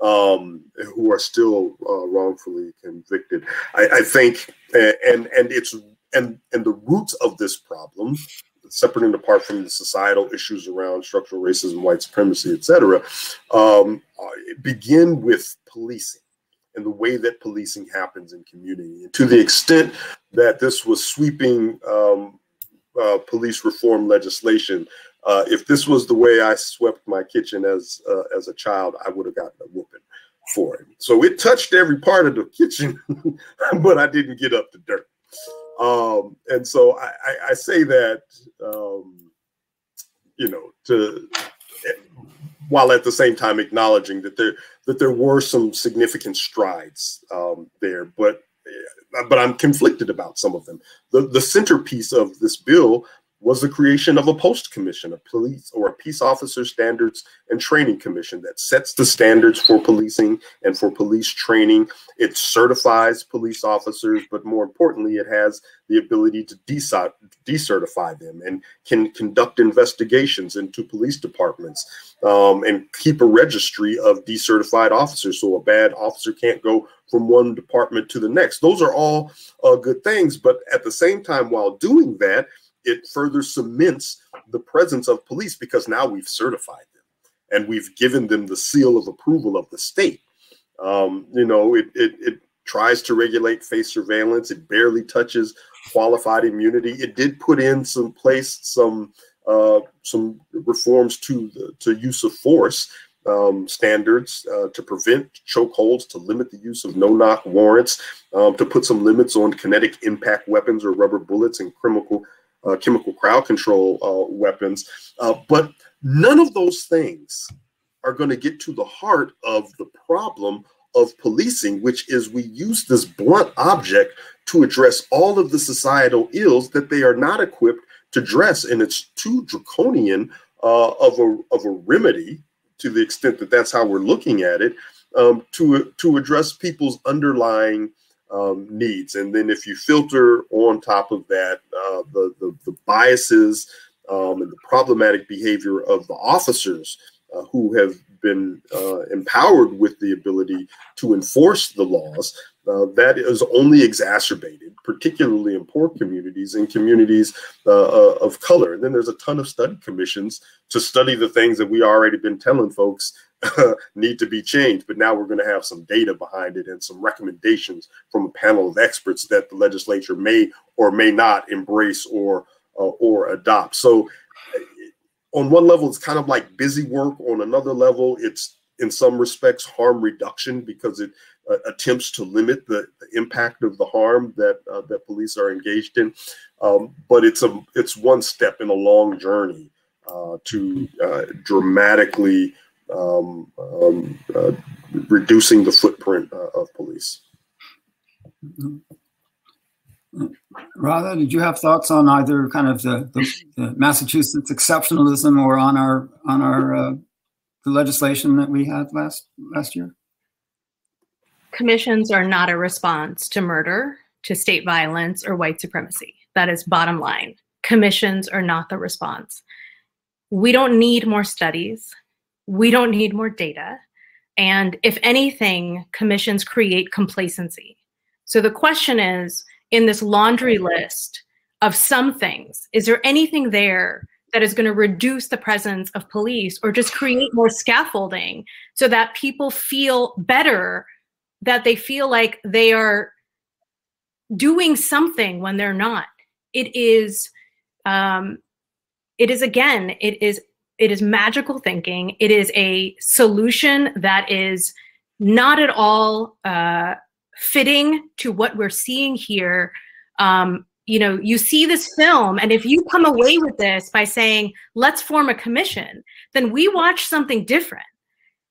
um, who are still uh, wrongfully convicted. I, I think and and it's and and the roots of this problem separate and apart from the societal issues around structural racism, white supremacy, et cetera, um, uh, begin with policing and the way that policing happens in community. And to the extent that this was sweeping um, uh, police reform legislation, uh, if this was the way I swept my kitchen as uh, as a child, I would have gotten a whooping for it. So it touched every part of the kitchen, but I didn't get up the dirt. Um, and so I, I, I say that, um, you know, to while at the same time acknowledging that there that there were some significant strides um, there, but but I'm conflicted about some of them. The the centerpiece of this bill was the creation of a post commission, a police or a peace officer standards and training commission that sets the standards for policing and for police training. It certifies police officers, but more importantly, it has the ability to decertify them and can conduct investigations into police departments um, and keep a registry of decertified officers so a bad officer can't go from one department to the next. Those are all uh, good things, but at the same time, while doing that, it further cements the presence of police because now we've certified them and we've given them the seal of approval of the state. Um, you know, it, it, it tries to regulate face surveillance. It barely touches qualified immunity. It did put in some place some uh, some reforms to the to use of force um, standards uh, to prevent chokeholds, to limit the use of no-knock warrants, um, to put some limits on kinetic impact weapons or rubber bullets and chemical uh, chemical crowd control uh, weapons. Uh, but none of those things are going to get to the heart of the problem of policing, which is we use this blunt object to address all of the societal ills that they are not equipped to address. And it's too draconian uh, of, a, of a remedy to the extent that that's how we're looking at it um, to, to address people's underlying um, needs. And then if you filter on top of that uh, the, the, the, biases um, and the problematic behavior of the officers uh, who have been uh, empowered with the ability to enforce the laws, uh, that is only exacerbated, particularly in poor communities and communities uh, uh, of color. And then there's a ton of study commissions to study the things that we already been telling folks need to be changed. But now we're going to have some data behind it and some recommendations from a panel of experts that the legislature may or may not embrace or uh, or adopt. So, uh, on one level, it's kind of like busy work. On another level, it's in some respects harm reduction because it uh, attempts to limit the, the, impact of the harm that uh, that police are engaged in. Um, but it's a it's one step in a long journey uh, to uh, dramatically um, um, uh, reducing the footprint uh, of police.
Radha, did you have thoughts on either kind of the, the, the Massachusetts exceptionalism or on our on our uh, the legislation that we had last last year?
Commissions are not a response to murder, to state violence, or white supremacy. That is bottom line. Commissions are not the response. We don't need more studies we don't need more data. And if anything, commissions create complacency. So the question is in this laundry list of some things, is there anything there that is going to reduce the presence of police or just create more scaffolding so that people feel better, that they feel like they are doing something when they're not? It is, um, it is again, it is it is magical thinking. It is a solution that is not at all uh, fitting to what we're seeing here. Um, you know, you see this film, and if you come away with this by saying, let's form a commission, then we watch something different.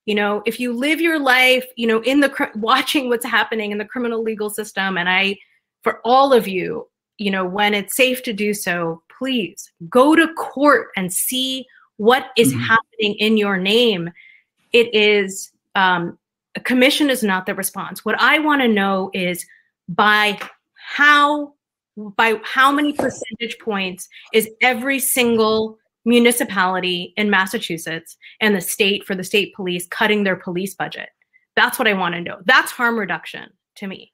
You know, if you live your life, you know, in the watching what's happening in the criminal legal system, and I, for all of you, you know, when it's safe to do so, please go to court and see what is mm-hmm. happening in your name it is um, a commission is not the response. What i want to know is by how by how many percentage points is every single municipality in massachusetts and the state for the state police cutting their police budget? That's what i want to know. That's harm reduction to me.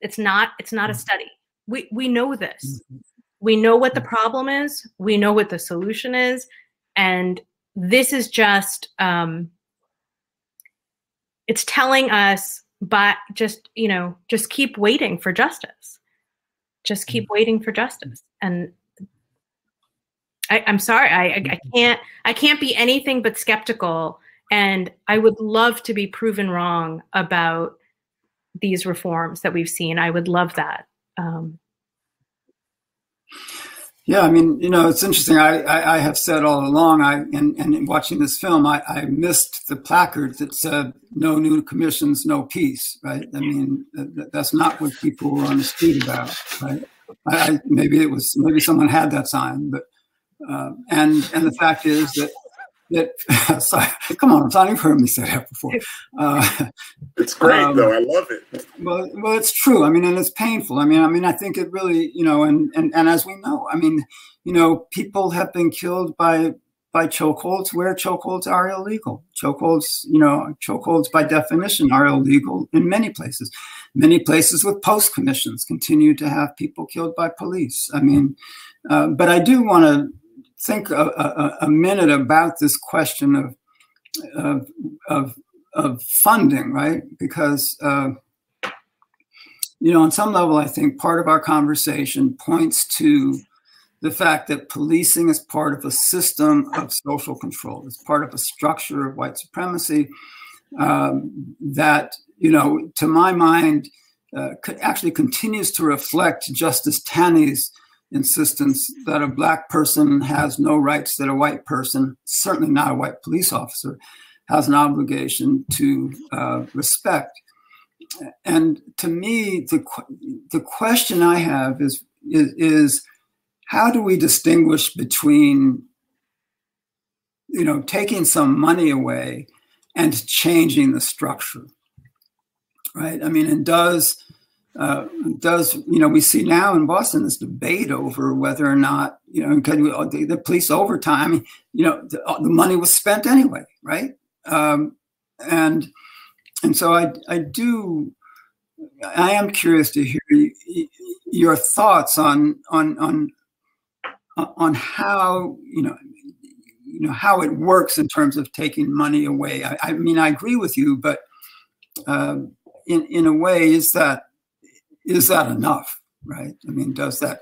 It's not it's not a mm-hmm. study. We we know this. Mm-hmm. we know what the problem is. We know what the solution is and this is just um, it's telling us but just you know just keep waiting for justice. Just keep mm-hmm. waiting for justice. And I, am sorry I, I mm-hmm. can't i can't be anything but skeptical. And i would love to be proven wrong about these reforms that we've seen. I would love that. Um,
Yeah, I mean, you know, it's interesting. I, I, I have said all along, I and, and in watching this film, I, I missed the placard that said "No new commissions, no peace." Right? I mean, that, that's not what people were on the street about. Right? I, maybe it was maybe someone had that sign, but uh, and and the fact is that that sorry, come on, Tom, you've heard me say that before. Uh,
it's great
um,
though. I love it.
well, well, it's true. I mean, and it's painful. I mean, I mean, I think it really, you know, and and and as we know, I mean, you know, people have been killed by by chokeholds where chokeholds are illegal. Chokeholds, you know, chokeholds by definition are illegal in many places. Many places with post commissions continue to have people killed by police. I mean, uh, but I do want to think a, a, a, minute about this question of of of, of funding, right? Because uh, you know, on some level, I think part of our conversation points to the fact that policing is part of a system of social control. It's part of a structure of white supremacy um, that, you know, to my mind, uh, actually continues to reflect Justice Taney's insistence that a black person has no rights that a white person, certainly not a white police officer, has an obligation to uh, respect. And to me, the the question I have is, is, is how do we distinguish between you know taking some money away and changing the structure right i mean and does uh, does you know we see now in Boston this debate over whether or not you know the, the police overtime you know the, the, money was spent anyway right um, and and so I I do I am curious to hear your thoughts on on on on how you know you know how it works in terms of taking money away. I, I mean I agree with you, but um, in in a way is that is that enough, right? I mean, does that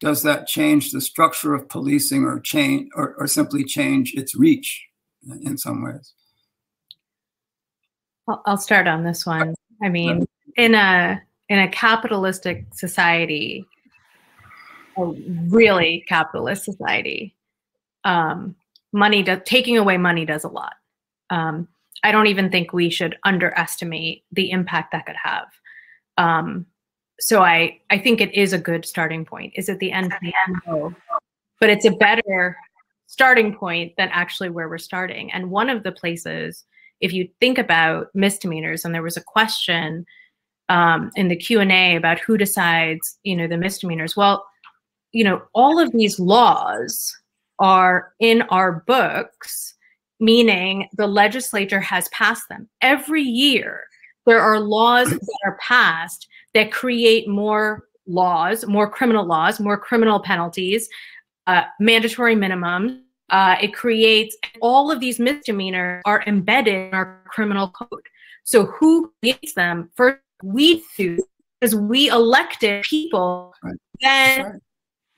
does that change the structure of policing or change or, or simply change its reach in some ways?
I'll start on this one. I mean, in a in a capitalistic society, a really capitalist society, um, money do, taking away money does a lot. Um, I don't even think we should underestimate the impact that could have. Um, so I I think it is a good starting point. Is it the end? of The end? No. But it's a better starting point than actually where we're starting. And one of the places, if you think about misdemeanors, and there was a question um, in the Q and A about who decides, you know, the misdemeanors. Well, you know, all of these laws are in our books, meaning the legislature has passed them every year. There are laws that are passed that create more laws, more criminal laws, more criminal penalties, uh, mandatory minimums. Uh, it creates all of these misdemeanors are embedded in our criminal code. So who creates them? First, we do because we elected people, right. then right.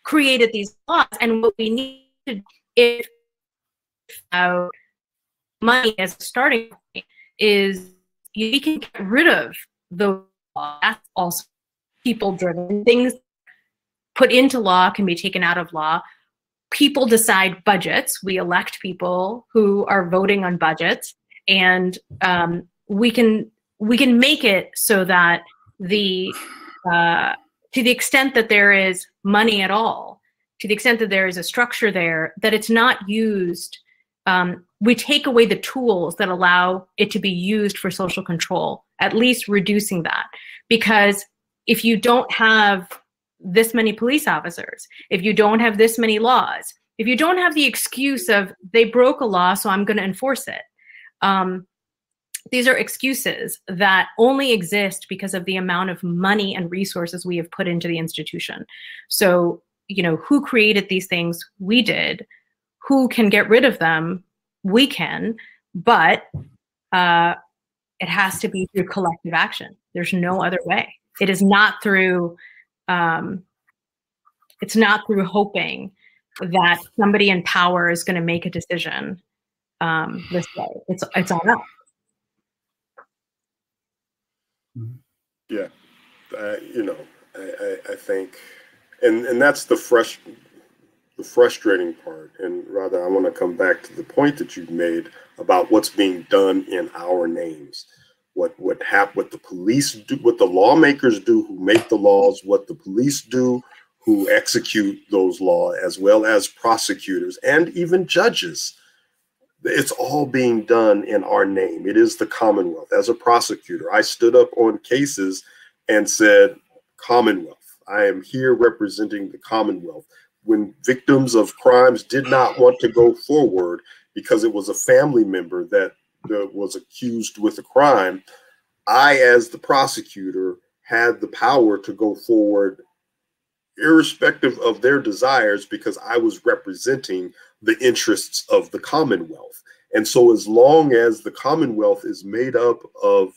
created these laws. And what we need to if uh, money as a starting point is we can get rid of the. That's also people driven. Things put into law can be taken out of law. People decide budgets. We elect people who are voting on budgets, and um, we can we can make it so that the uh, to the extent that there is money at all, to the extent that there is a structure there, that it's not used. Um, we take away the tools that allow it to be used for social control, at least reducing that. Because if you don't have this many police officers, if you don't have this many laws, if you don't have the excuse of they broke a law, so I'm going to enforce it, um, these are excuses that only exist because of the amount of money and resources we have put into the institution. So, you know, who created these things? We did. Who can get rid of them? We can. But uh, it has to be through collective action. There's no other way. It is not through. Um, it's not through hoping that somebody in power is going to make a decision um, this way. It's it's on us.
Yeah, uh, you know, I, I, I, think, and and that's the fresh, the frustrating part, and Radha, I want to come back to the point that you've made about what's being done in our names. What what hap- what the police do, what the lawmakers do who make the laws, what the police do who execute those laws, as well as prosecutors and even judges. It's all being done in our name. It is the Commonwealth. As a prosecutor, I stood up on cases and said, Commonwealth. I am here representing the Commonwealth. When victims of crimes did not want to go forward because it was a family member that uh, was accused with a crime, I, as the prosecutor, had the power to go forward irrespective of their desires because I was representing the interests of the Commonwealth. And so, as long as the Commonwealth is made up of,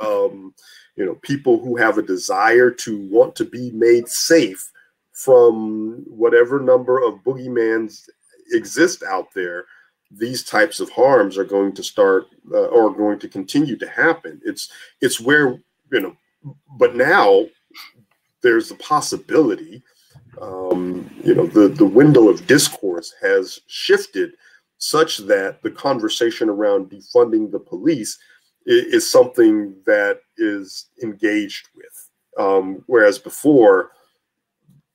um, you know, people who have a desire to want to be made safe from whatever number of boogeymans exist out there, these types of harms are going to start uh, or going to continue to happen. It's it's where you know, but now there's the possibility, um, you know, the, the window of discourse has shifted such that the conversation around defunding the police is, is something that is engaged with. Um, whereas before,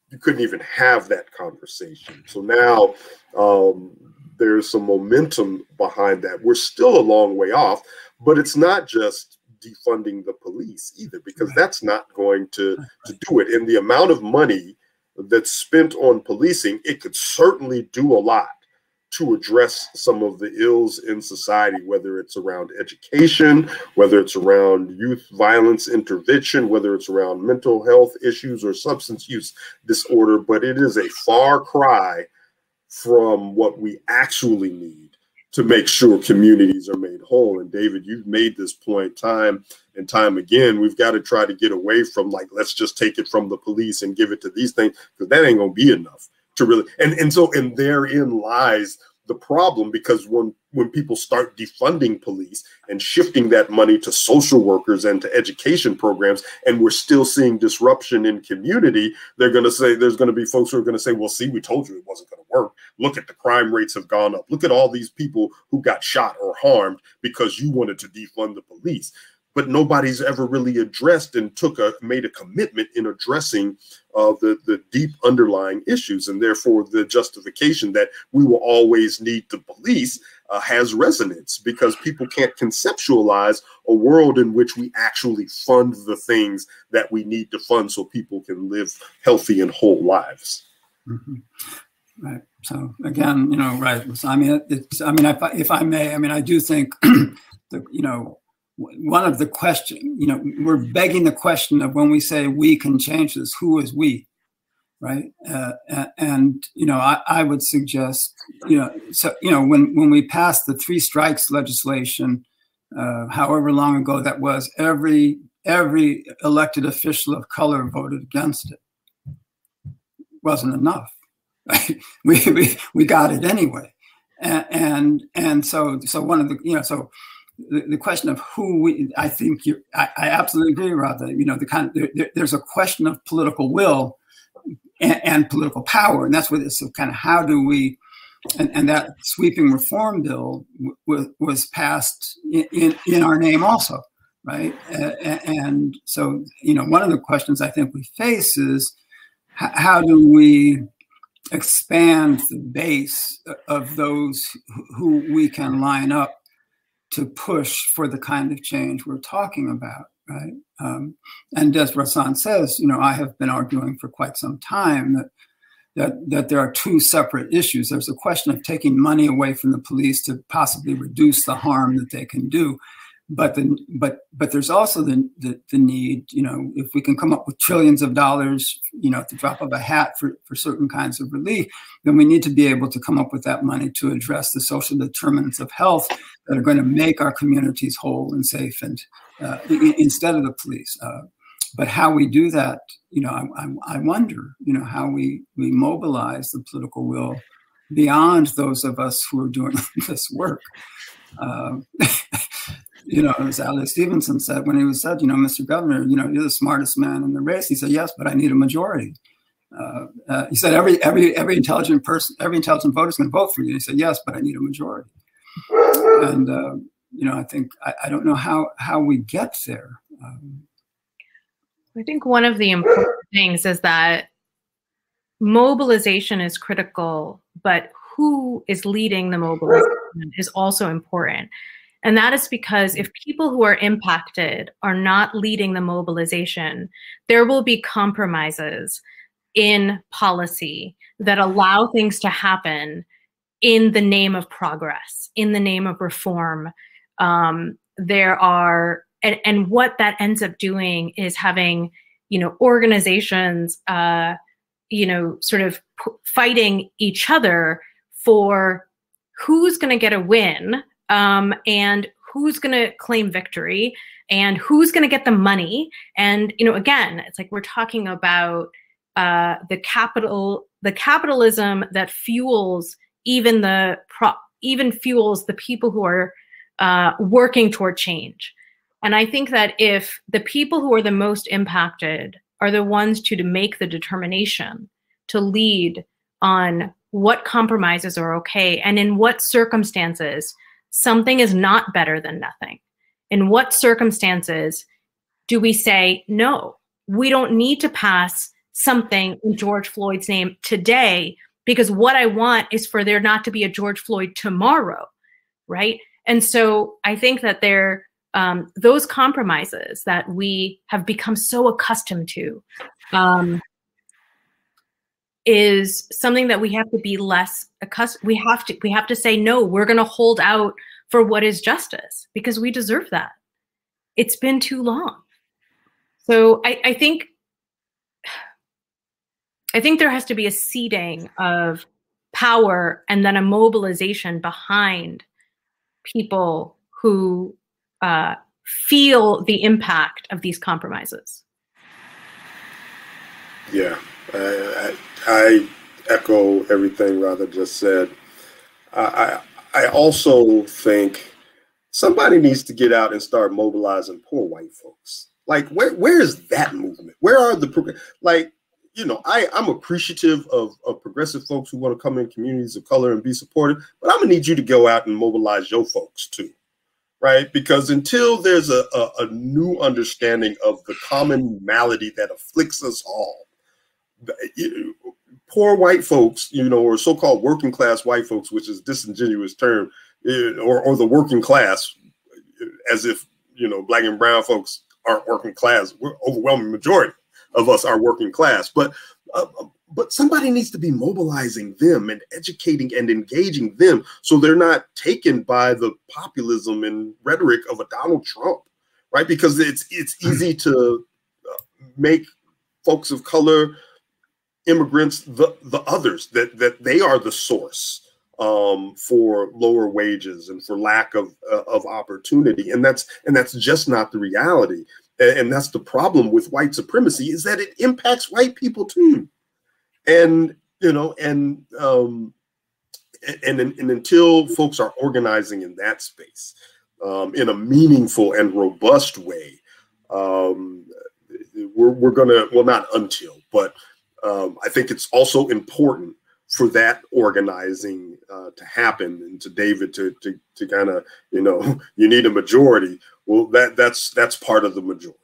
you couldn't even have that conversation. So now um, there's some momentum behind that. We're still a long way off, but it's not just defunding the police either, because that's not going to, to do it. And the amount of money that's spent on policing, it could certainly do a lot to address some of the ills in society, whether it's around education, whether it's around youth violence intervention, whether it's around mental health issues or substance use disorder. But it is a far cry from what we actually need to make sure communities are made whole. And David, you've made this point time and time again. We've got to try to get away from like, let's just take it from the police and give it to these things, because that ain't gonna be enough to really and, and so and therein lies the problem because when when people start defunding police and shifting that money to social workers and to education programs and we're still seeing disruption in community they're going to say there's going to be folks who are going to say well see we told you it wasn't going to work. Look at the crime rates have gone up. Look at all these people who got shot or harmed because you wanted to defund the police but nobody's ever really addressed and took a made a commitment in addressing uh, the the deep underlying issues, and therefore the justification that we will always need the police uh, has resonance because people can't conceptualize a world in which we actually fund the things that we need to fund so people can live healthy and whole lives.
Mm-hmm. Right. So again, you know, right. I mean, it's. I mean, if I, if I may, I mean, I do think, the, you know, one of the question, you know, we're begging the question of when we say we can change this, who is we, right? Uh, and you know, I, I, would suggest, you know, so you know, when when we passed the three strikes legislation, uh, however long ago that was, every every elected official of color voted against it. Wasn't enough. We, we we got it anyway, and and, and so so one of the you know so the, the question of who we, I think you, I, I absolutely agree, Radha, you know, the kind of, there, there's a question of political will and, and, political power, and that's what it's so kind of how do we, and, and that sweeping reform bill was passed in, in, in our name also, right? Uh, and so you know, one of the questions I think we face is how do we expand the base of those who we can line up to push for the kind of change we're talking about, right? Um, and as Rahsaan says, you know, I have been arguing for quite some time that that that there are two separate issues. There's a question of taking money away from the police to possibly reduce the harm that they can do, but the but but there's also the, the, the need you know if we can come up with trillions of dollars you know at the drop of a hat for for certain kinds of relief then we need to be able to come up with that money to address the social determinants of health that are going to make our communities whole and safe and uh, instead of the police. Uh, but how we do that you know I, I, I wonder you know how we we mobilize the political will beyond those of us who are doing this work. Uh, you know, as Adlai Stevenson said when he was said, you know, Mr. Governor, you know, you're the smartest man in the race. He said, yes, but I need a majority. Uh, uh, he said every every every intelligent person, every intelligent voter is going to vote for you. He said yes, but I need a majority. And uh, you know, I think I, I, don't know how how we get there. Um,
I think one of the important things is that mobilization is critical, but who is leading the mobilization is also important. And that is because if people who are impacted are not leading the mobilization, there will be compromises in policy that allow things to happen in the name of progress, in the name of reform. Um, there are, and, and, what that ends up doing is having, you know, organizations, uh, you know, sort of fighting each other for who's going to get a win um, and who's going to claim victory and who's going to get the money. And, you know, again, it's like we're talking about uh, the capital, the capitalism that fuels even the pro, even fuels the people who are uh, working toward change. And I think that if the people who are the most impacted are the ones to, to make the determination to lead on what compromises are okay and in what circumstances something is not better than nothing. In what circumstances do we say, no, we don't need to pass something in George Floyd's name today because what I want is for there not to be a George Floyd tomorrow, right? And so I think that there, um, those compromises that we have become so accustomed to um, is something that we have to be less accustomed. We have to we have to say no. We're going to hold out for what is justice because we deserve that. It's been too long. So I, I think I think there has to be a ceding of power and then a mobilization behind people who uh, feel the impact of these compromises.
Yeah, I, I, echo everything Radha just said. I, I also think somebody needs to get out and start mobilizing poor white folks. Like, where where is that movement? Where are the like? you know, I, I'm appreciative of, of progressive folks who want to come in communities of color and be supportive, but I'm gonna need you to go out and mobilize your folks too, right? Because until there's a, a, a new understanding of the common malady that afflicts us all, poor white folks, you know, or so-called working class white folks, which is a disingenuous term, eh, or, or the working class, as if, you know, black and brown folks aren't working class, we're overwhelming majority of us are working class, but uh, but somebody needs to be mobilizing them and educating and engaging them so they're not taken by the populism and rhetoric of a Donald Trump, right? Because it's it's easy to uh, make folks of color, immigrants, the the others that that they are the source um, for lower wages and for lack of uh, of opportunity, and that's and that's just not the reality. And that's the problem with white supremacy is that it impacts white people too. And you know and um and, and, and until folks are organizing in that space um, in a meaningful and robust way um, we're, we're gonna well not until but um, i think it's also important for that organizing uh, to happen and to David to to, to kind of you know you need a majority. Well, that that's that's part of the majority,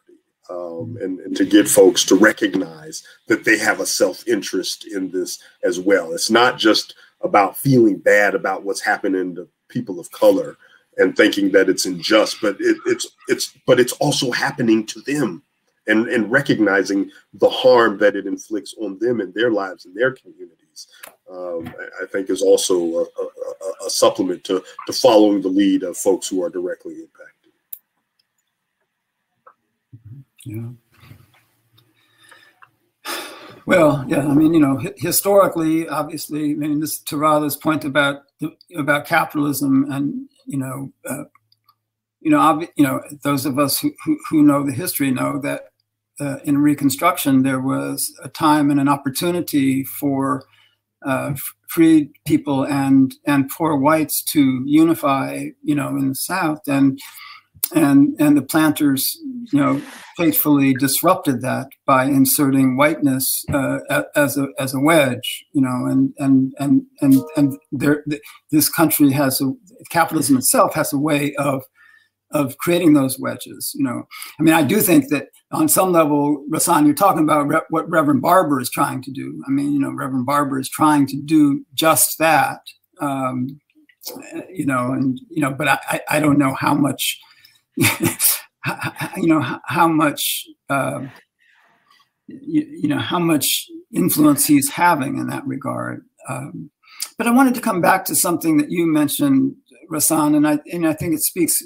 um, and, and to get folks to recognize that they have a self interest in this as well. It's not just about feeling bad about what's happening to people of color and thinking that it's unjust, but it, it's it's but it's also happening to them and and recognizing the harm that it inflicts on them and their lives and their communities, um, I think is also a, a, a, supplement to, to following the lead of folks who are directly impacted.
Yeah. Well, yeah, I mean, you know, historically, obviously, I mean, this to Radha's point about about capitalism, and you know, uh, you know, you know, those of us who, who know the history know that uh, in Reconstruction there was a time and an opportunity for uh, freed people and and poor whites to unify, you know, in the South. And and and the planters, you know, faithfully disrupted that by inserting whiteness uh, as a as a wedge, you know, and and and and and there, this country has a capitalism itself has a way of of creating those wedges. You know, I mean, I do think that on some level, Rahsaan, you're talking about re- what Reverend Barber is trying to do. I mean, you know, Reverend Barber is trying to do just that. Um, you know, and you know, but I, I don't know how much, you know, how much, uh, you, you, know, how much influence he's having in that regard. Um, but I wanted to come back to something that you mentioned, Rahsaan, and I and I think it speaks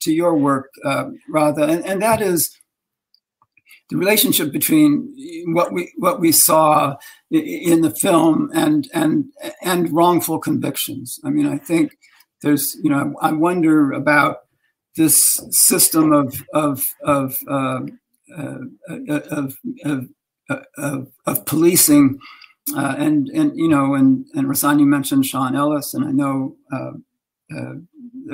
to your work, uh, Radha, and, and that is the relationship between what we what we saw in the film and and and wrongful convictions. I mean, I think there's you know I wonder about this system of of of uh, uh, of, of, of, of, policing uh, and and you know and and Rahsaan you mentioned Sean Ellis and I know uh, uh,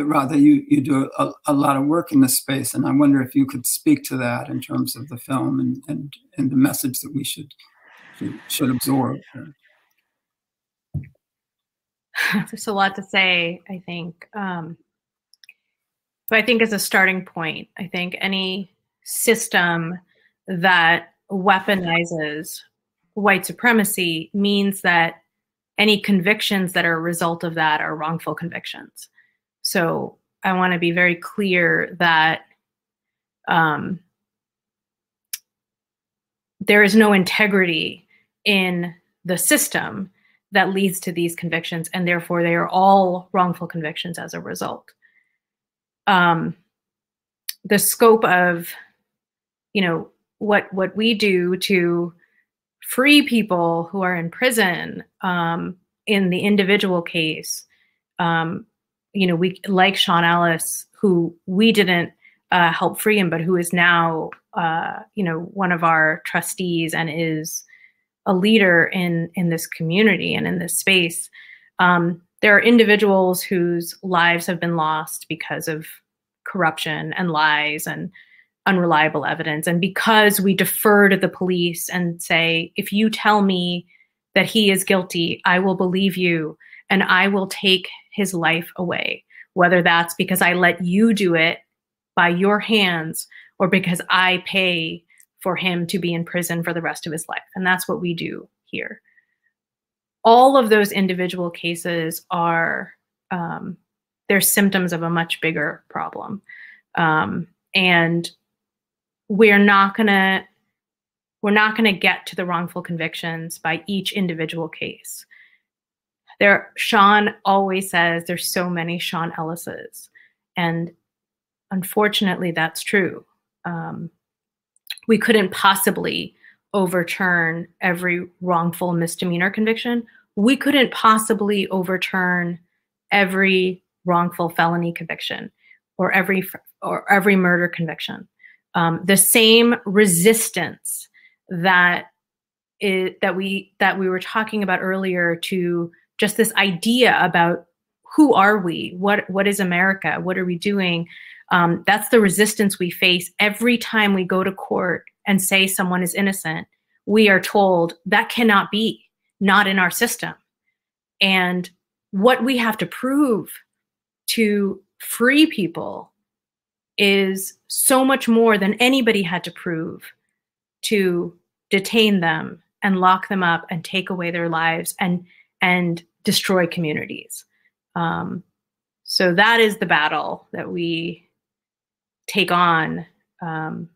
Radha you you do a, a, lot of work in this space and I wonder if you could speak to that in terms of the film and and, and the message that we should should, should absorb.
There's a lot to say, I think. Um, but I think as a starting point, I think any system that weaponizes white supremacy means that any convictions that are a result of that are wrongful convictions. So I want to be very clear that um, there is no integrity in the system that leads to these convictions, and therefore they are all wrongful convictions as a result. Um, the scope of, you know, what what we do to free people who are in prison um, in the individual case. Um, you know, we like Sean Ellis, who we didn't uh, help free him, but who is now, uh, you know, one of our trustees and is a leader in in this community and in this space. Um, there are individuals whose lives have been lost because of corruption and lies and unreliable evidence. And because we defer to the police and say, if you tell me that he is guilty, I will believe you and I will take his life away, whether that's because I let you do it by your hands or because I pay for him to be in prison for the rest of his life. And that's what we do here. All of those individual cases are um, they're symptoms of a much bigger problem. Um, and we're not gonna we're not gonna get to the wrongful convictions by each individual case. There, Sean always says there's so many Sean Ellises, and unfortunately, that's true. Um, we couldn't possibly overturn every wrongful misdemeanor conviction. We couldn't possibly overturn every wrongful felony conviction or every or every murder conviction um, the same resistance that it, that we that we were talking about earlier to just this idea about who are we? What what is america? What are we doing? Um, that's the resistance we face every time we go to court and say someone is innocent. We are told that cannot be not in our system. And what we have to prove to free people is so much more than anybody had to prove to detain them and lock them up and take away their lives and and destroy communities. Um, so that is the battle that we take on um,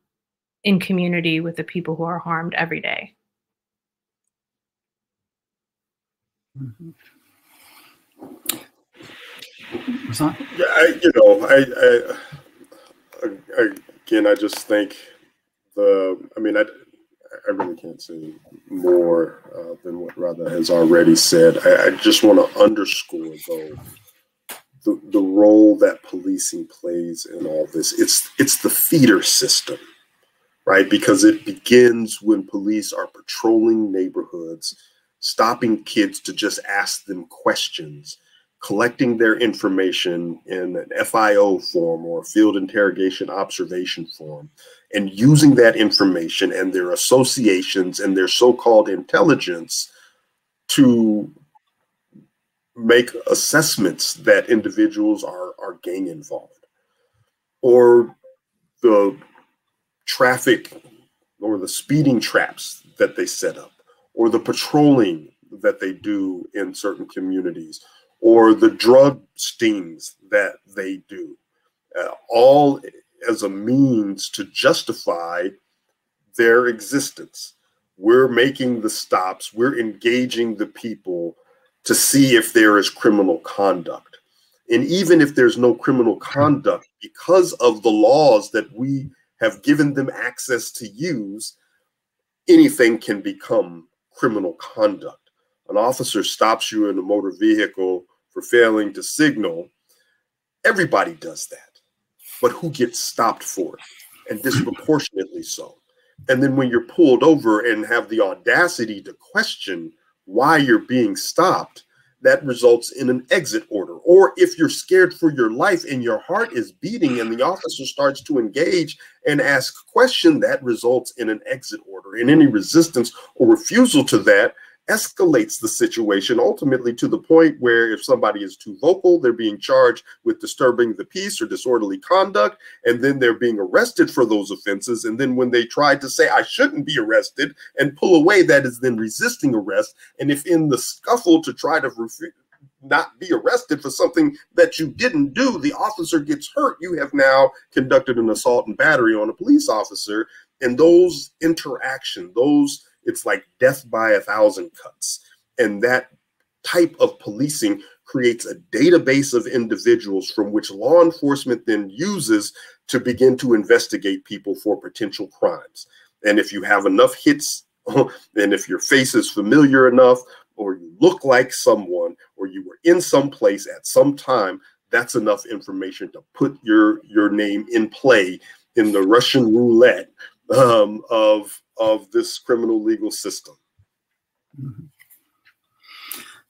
in community with the people who are harmed every day.
Mm-hmm. Yeah, I, you know, I, I again, I just think the, I mean, I, I really can't say more uh, than what Radha has already said. I, I just want to underscore, though, the, the role that policing plays in all this. It's it's the feeder system, right? Because it begins when police are patrolling neighborhoods, stopping kids to just ask them questions, collecting their information in an FIO form or field interrogation observation form and using that information and their associations and their so-called intelligence to make assessments that individuals are, are gang involved or the traffic or the speeding traps that they set up or the patrolling that they do in certain communities or the drug stings that they do. Uh, all as a means to justify their existence. We're making the stops. We're engaging the people to see if there is criminal conduct. And even if there's no criminal conduct because of the laws that we have given them access to use anything can become criminal conduct. An officer stops you in a motor vehicle for failing to signal. Everybody does that. But who gets stopped for it? And disproportionately so. And then when you're pulled over and have the audacity to question why you're being stopped, that results in an exit order. Or if you're scared for your life and your heart is beating and the officer starts to engage and ask question, that results in an exit order. And any resistance or refusal to that escalates the situation ultimately to the point where if somebody is too vocal, they're being charged with disturbing the peace or disorderly conduct, and then they're being arrested for those offenses. And then when they try to say, I shouldn't be arrested and pull away, that is then resisting arrest. And if in the scuffle to try to not be arrested for something that you didn't do, the officer gets hurt, you have now conducted an assault and battery on a police officer. And those interaction, those it's like death by a thousand cuts. And that type of policing creates a database of individuals from which law enforcement then uses to begin to investigate people for potential crimes. And if you have enough hits, and if your face is familiar enough, or you look like someone, or you were in some place at some time, that's enough information to put your your name in play in the Russian roulette um, of of this criminal legal system.
Mm-hmm.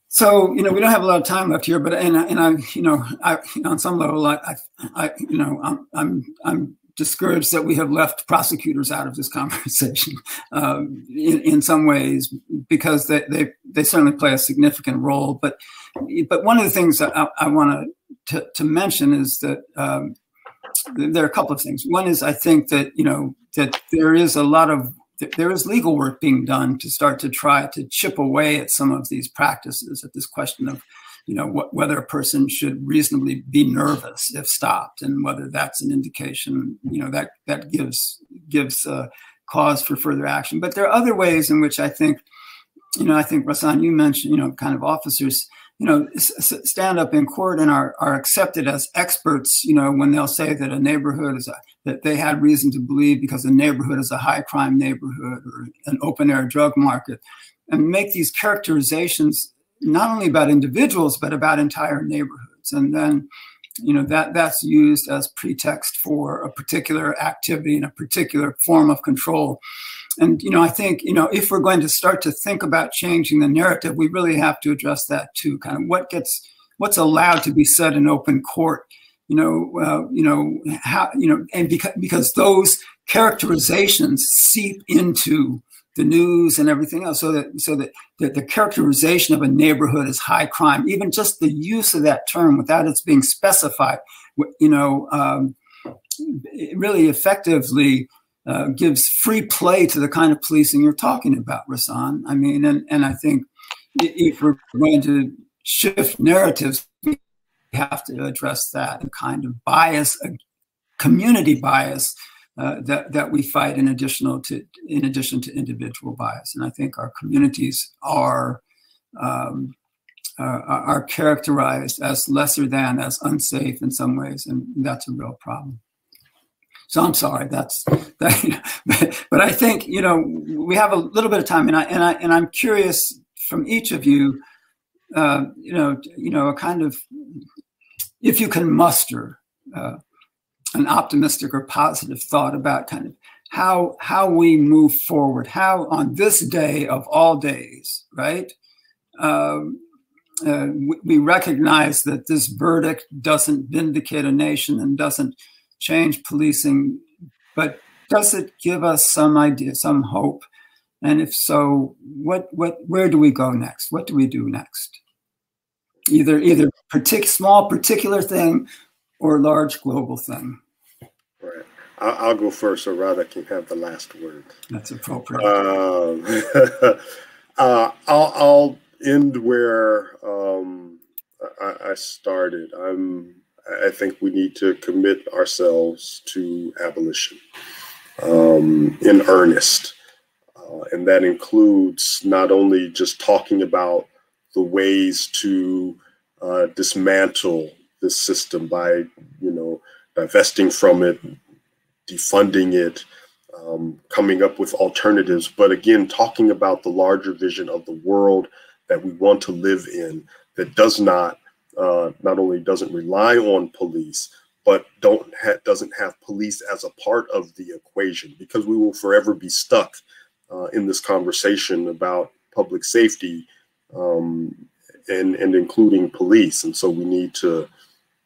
So you know we don't have a lot of time left here, but and and I you know I on some level I, I you know I'm I'm I'm discouraged that we have left prosecutors out of this conversation um, in, in some ways because they, they they certainly play a significant role. But but one of the things that I, I want to to mention is that um, there are a couple of things. One is I think that you know that there is a lot of there is legal work being done to start to try to chip away at some of these practices, at this question of, you know, wh whether a person should reasonably be nervous if stopped, and whether that's an indication, you know, that that gives gives uh, cause for further action. But there are other ways in which I think, you know, I think Rahsaan, you mentioned, you know, kind of officers you know, stand up in court and are, are accepted as experts, you know, when they'll say that a neighborhood is a, that they had reason to believe because a neighborhood is a high crime neighborhood or an open air drug market and make these characterizations not only about individuals, but about entire neighborhoods. And then, you know, that that's used as pretext for a particular activity and a particular form of control. And, you know, I think, you know, if we're going to start to think about changing the narrative, we really have to address that too. Kind of what gets, what's allowed to be said in open court, you know, uh, you know, how, you know, and because, because those characterizations seep into the news and everything else so that so that, the characterization of a neighborhood as high crime even just the use of that term without its being specified you know um, really effectively uh, gives free play to the kind of policing you're talking about, Rahsaan. I mean, and, and I think if we're going to shift narratives, we have to address that kind of bias, community bias uh, that that we fight in additional to in addition to individual bias. And I think our communities are. Um, uh, are characterized as lesser than, as unsafe in some ways, and that's a real problem. So I'm sorry. That's that, but I think you know we have a little bit of time, and I and I and I'm curious from each of you, uh, you know, you know, a kind of if you can muster uh, an optimistic or positive thought about kind of how how we move forward, how on this day of all days, right? Um, uh, we, we recognize that this verdict doesn't vindicate a nation and doesn't change policing, but does it give us some idea, some hope? And if so, what, what, where do we go next? What do we do next? Either, either partic- small particular thing or large global thing.
Right. I'll, I'll go first, so Radha can have the last word.
That's appropriate.
Um, uh, I'll, I'll end where um, I, I started. I'm. I think we need to commit ourselves to abolition um, in earnest, uh, and that includes not only just talking about the ways to uh, dismantle this system by, you know, divesting from it, defunding it, um, coming up with alternatives, but again, talking about the larger vision of the world that we want to live in that does not uh, not only doesn't rely on police, but don't ha- doesn't have police as a part of the equation because we will forever be stuck uh, in this conversation about public safety um, and and including police, and so we need to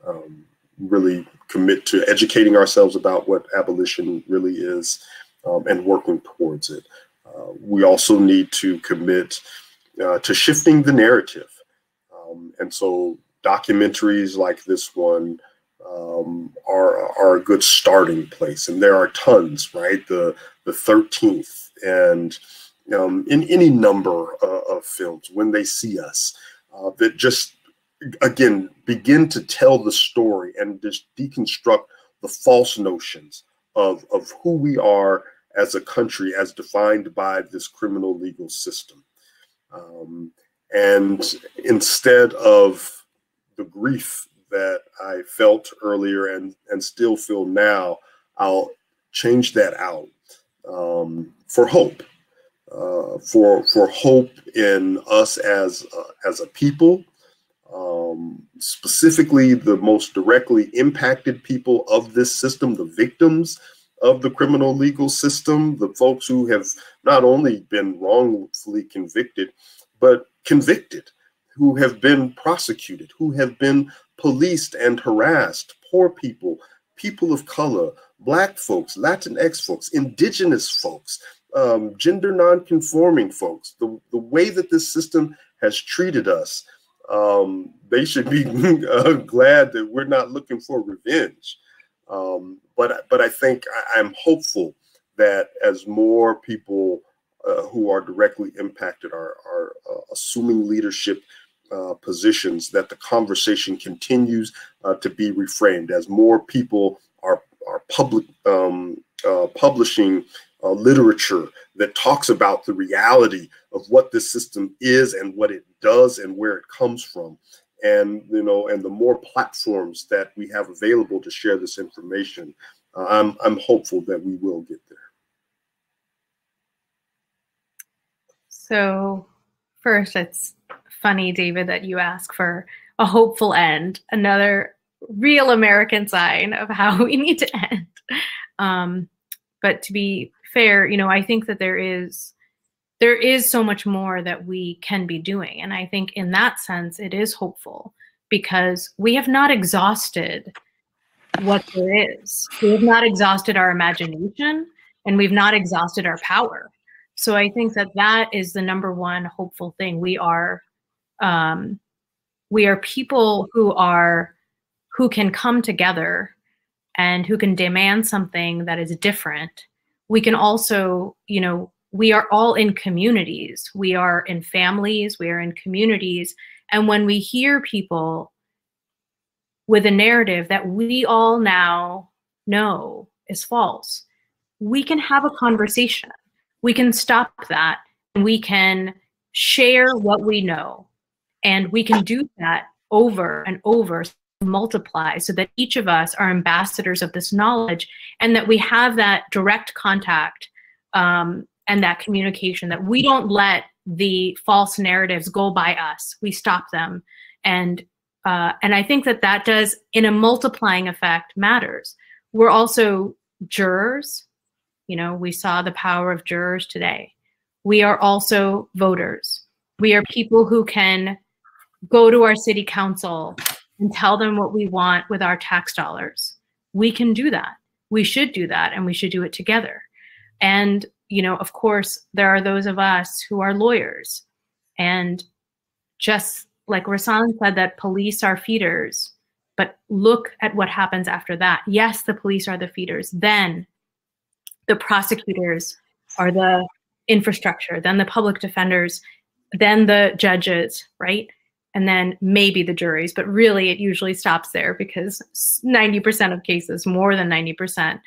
um, really commit to educating ourselves about what abolition really is um, and working towards it. Uh, we also need to commit uh, to shifting the narrative. Um, and so documentaries like this one um, are, are a good starting place. And there are tons, right? The, the 13th and um, in any number uh, of films, when they see us, uh, that just, again, begin to tell the story and just deconstruct the false notions of, of who we are as a country as defined by this criminal legal system. Um, and instead of the grief that I felt earlier and, and still feel now, I'll change that out um, for hope, uh, for for hope in us as uh, as a people, um, specifically the most directly impacted people of this system, the victims of the criminal legal system, the folks who have not only been wrongfully convicted, but convicted, who have been prosecuted, who have been policed and harassed, poor people, people of color, black folks, Latinx folks, indigenous folks, um, gender nonconforming folks, the, the way that this system has treated us, um, they should be uh, glad that we're not looking for revenge. Um, but but I think I, am hopeful that as more people uh, who are directly impacted are are uh, assuming leadership uh, positions, that the conversation continues uh, to be reframed as more people are are public um, uh, publishing uh, literature that talks about the reality of what this system is and what it does and where it comes from. And you know and the more platforms that we have available to share this information uh, i'm i'm hopeful that we will get there.
So first it's funny david that you ask for a hopeful end another real american sign of how we need to end um, but to be fair you know i think that there is there is so much more that we can be doing. And I think in that sense, it is hopeful because we have not exhausted what there is. We have not exhausted our imagination and we've not exhausted our power. So I think that that is the number one hopeful thing. We are, um, we are people who are, who can come together and who can demand something that is different. We can also, you know, we are all in communities. We are in families, we are in communities. And when we hear people with a narrative that we all now know is false, we can have a conversation. We can stop that and we can share what we know. And we can do that over and over, multiply, so that each of us are ambassadors of this knowledge and that we have that direct contact um, and that communication that we don't let the false narratives go by us. We stop them. And uh, and i think that that does in a multiplying effect matters. We're also jurors. You know we saw the power of jurors today. We are also voters. We are people who can go to our city council and tell them what we want with our tax dollars. We can do that. We should do that and we should do it together. And, you know, of course, there are those of us who are lawyers. And just like Rahsaan said, that police are feeders, but look at what happens after that. Yes, the police are the feeders. Then the prosecutors are the infrastructure, then the public defenders, then the judges, right? And then maybe the juries, but really it usually stops there because 90% of cases, more than 90%,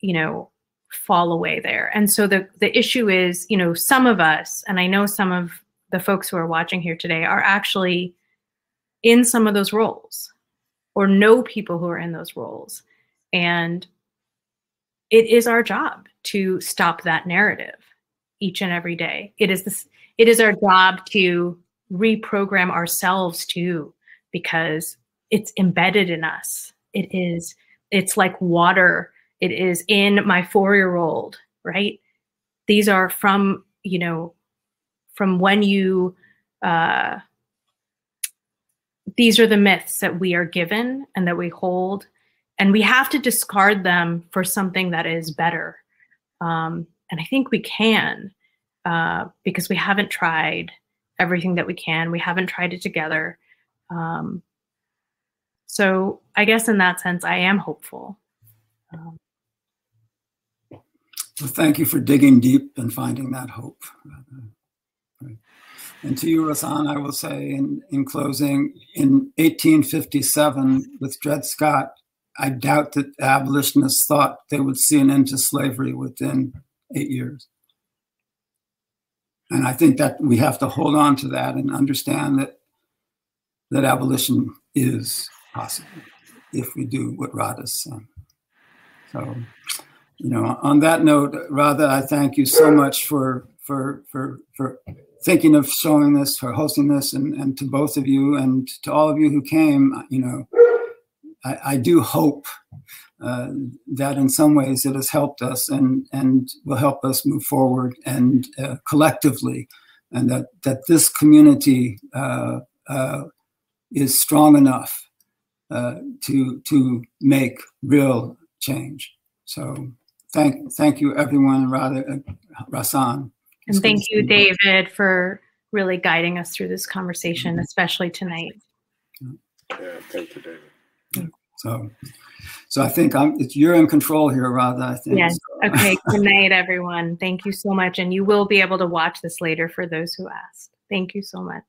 you know, fall away there. And so the the issue is, you know, some of us, and I know some of the folks who are watching here today are actually in some of those roles or know people who are in those roles. And it is our job to stop that narrative each and every day. It is this it is our job to reprogram ourselves too because it's embedded in us. It is it's like water. It is in my 4-year-old, right? These are from, you know, from when you uh these are the myths that we are given and that we hold and we have to discard them for something that is better um, and i think we can uh, because we haven't tried everything that we can. We haven't tried it together. Um, so i guess in that sense i am hopeful. Um,
well, thank you for digging deep and finding that hope. And to you, Rahsaan, I will say in, in closing, in 1857, with Dred Scott, I doubt that abolitionists thought they would see an end to slavery within eight years. And I think that we have to hold on to that and understand that that abolition is possible if we do what Radha's saying. So, you know, on that note, Radha, I thank you so much for for for for thinking of showing this, for hosting this, and, and to both of you and to all of you who came, you know, I, I do hope uh, that in some ways it has helped us and, and will help us move forward and uh, collectively, and that, that this community uh, uh is strong enough uh, to, to make real change. So thank, thank you everyone, Radha, uh, Rahsaan.
And thank you, David, for really guiding us through this conversation, especially tonight.
Yeah, thank you, David.
So, so I think I'm, it's, you're in control here, Radha. I think.
Yes.
So.
Okay. Good night, everyone. Thank you so much. And you will be able to watch this later for those who asked. Thank you so much.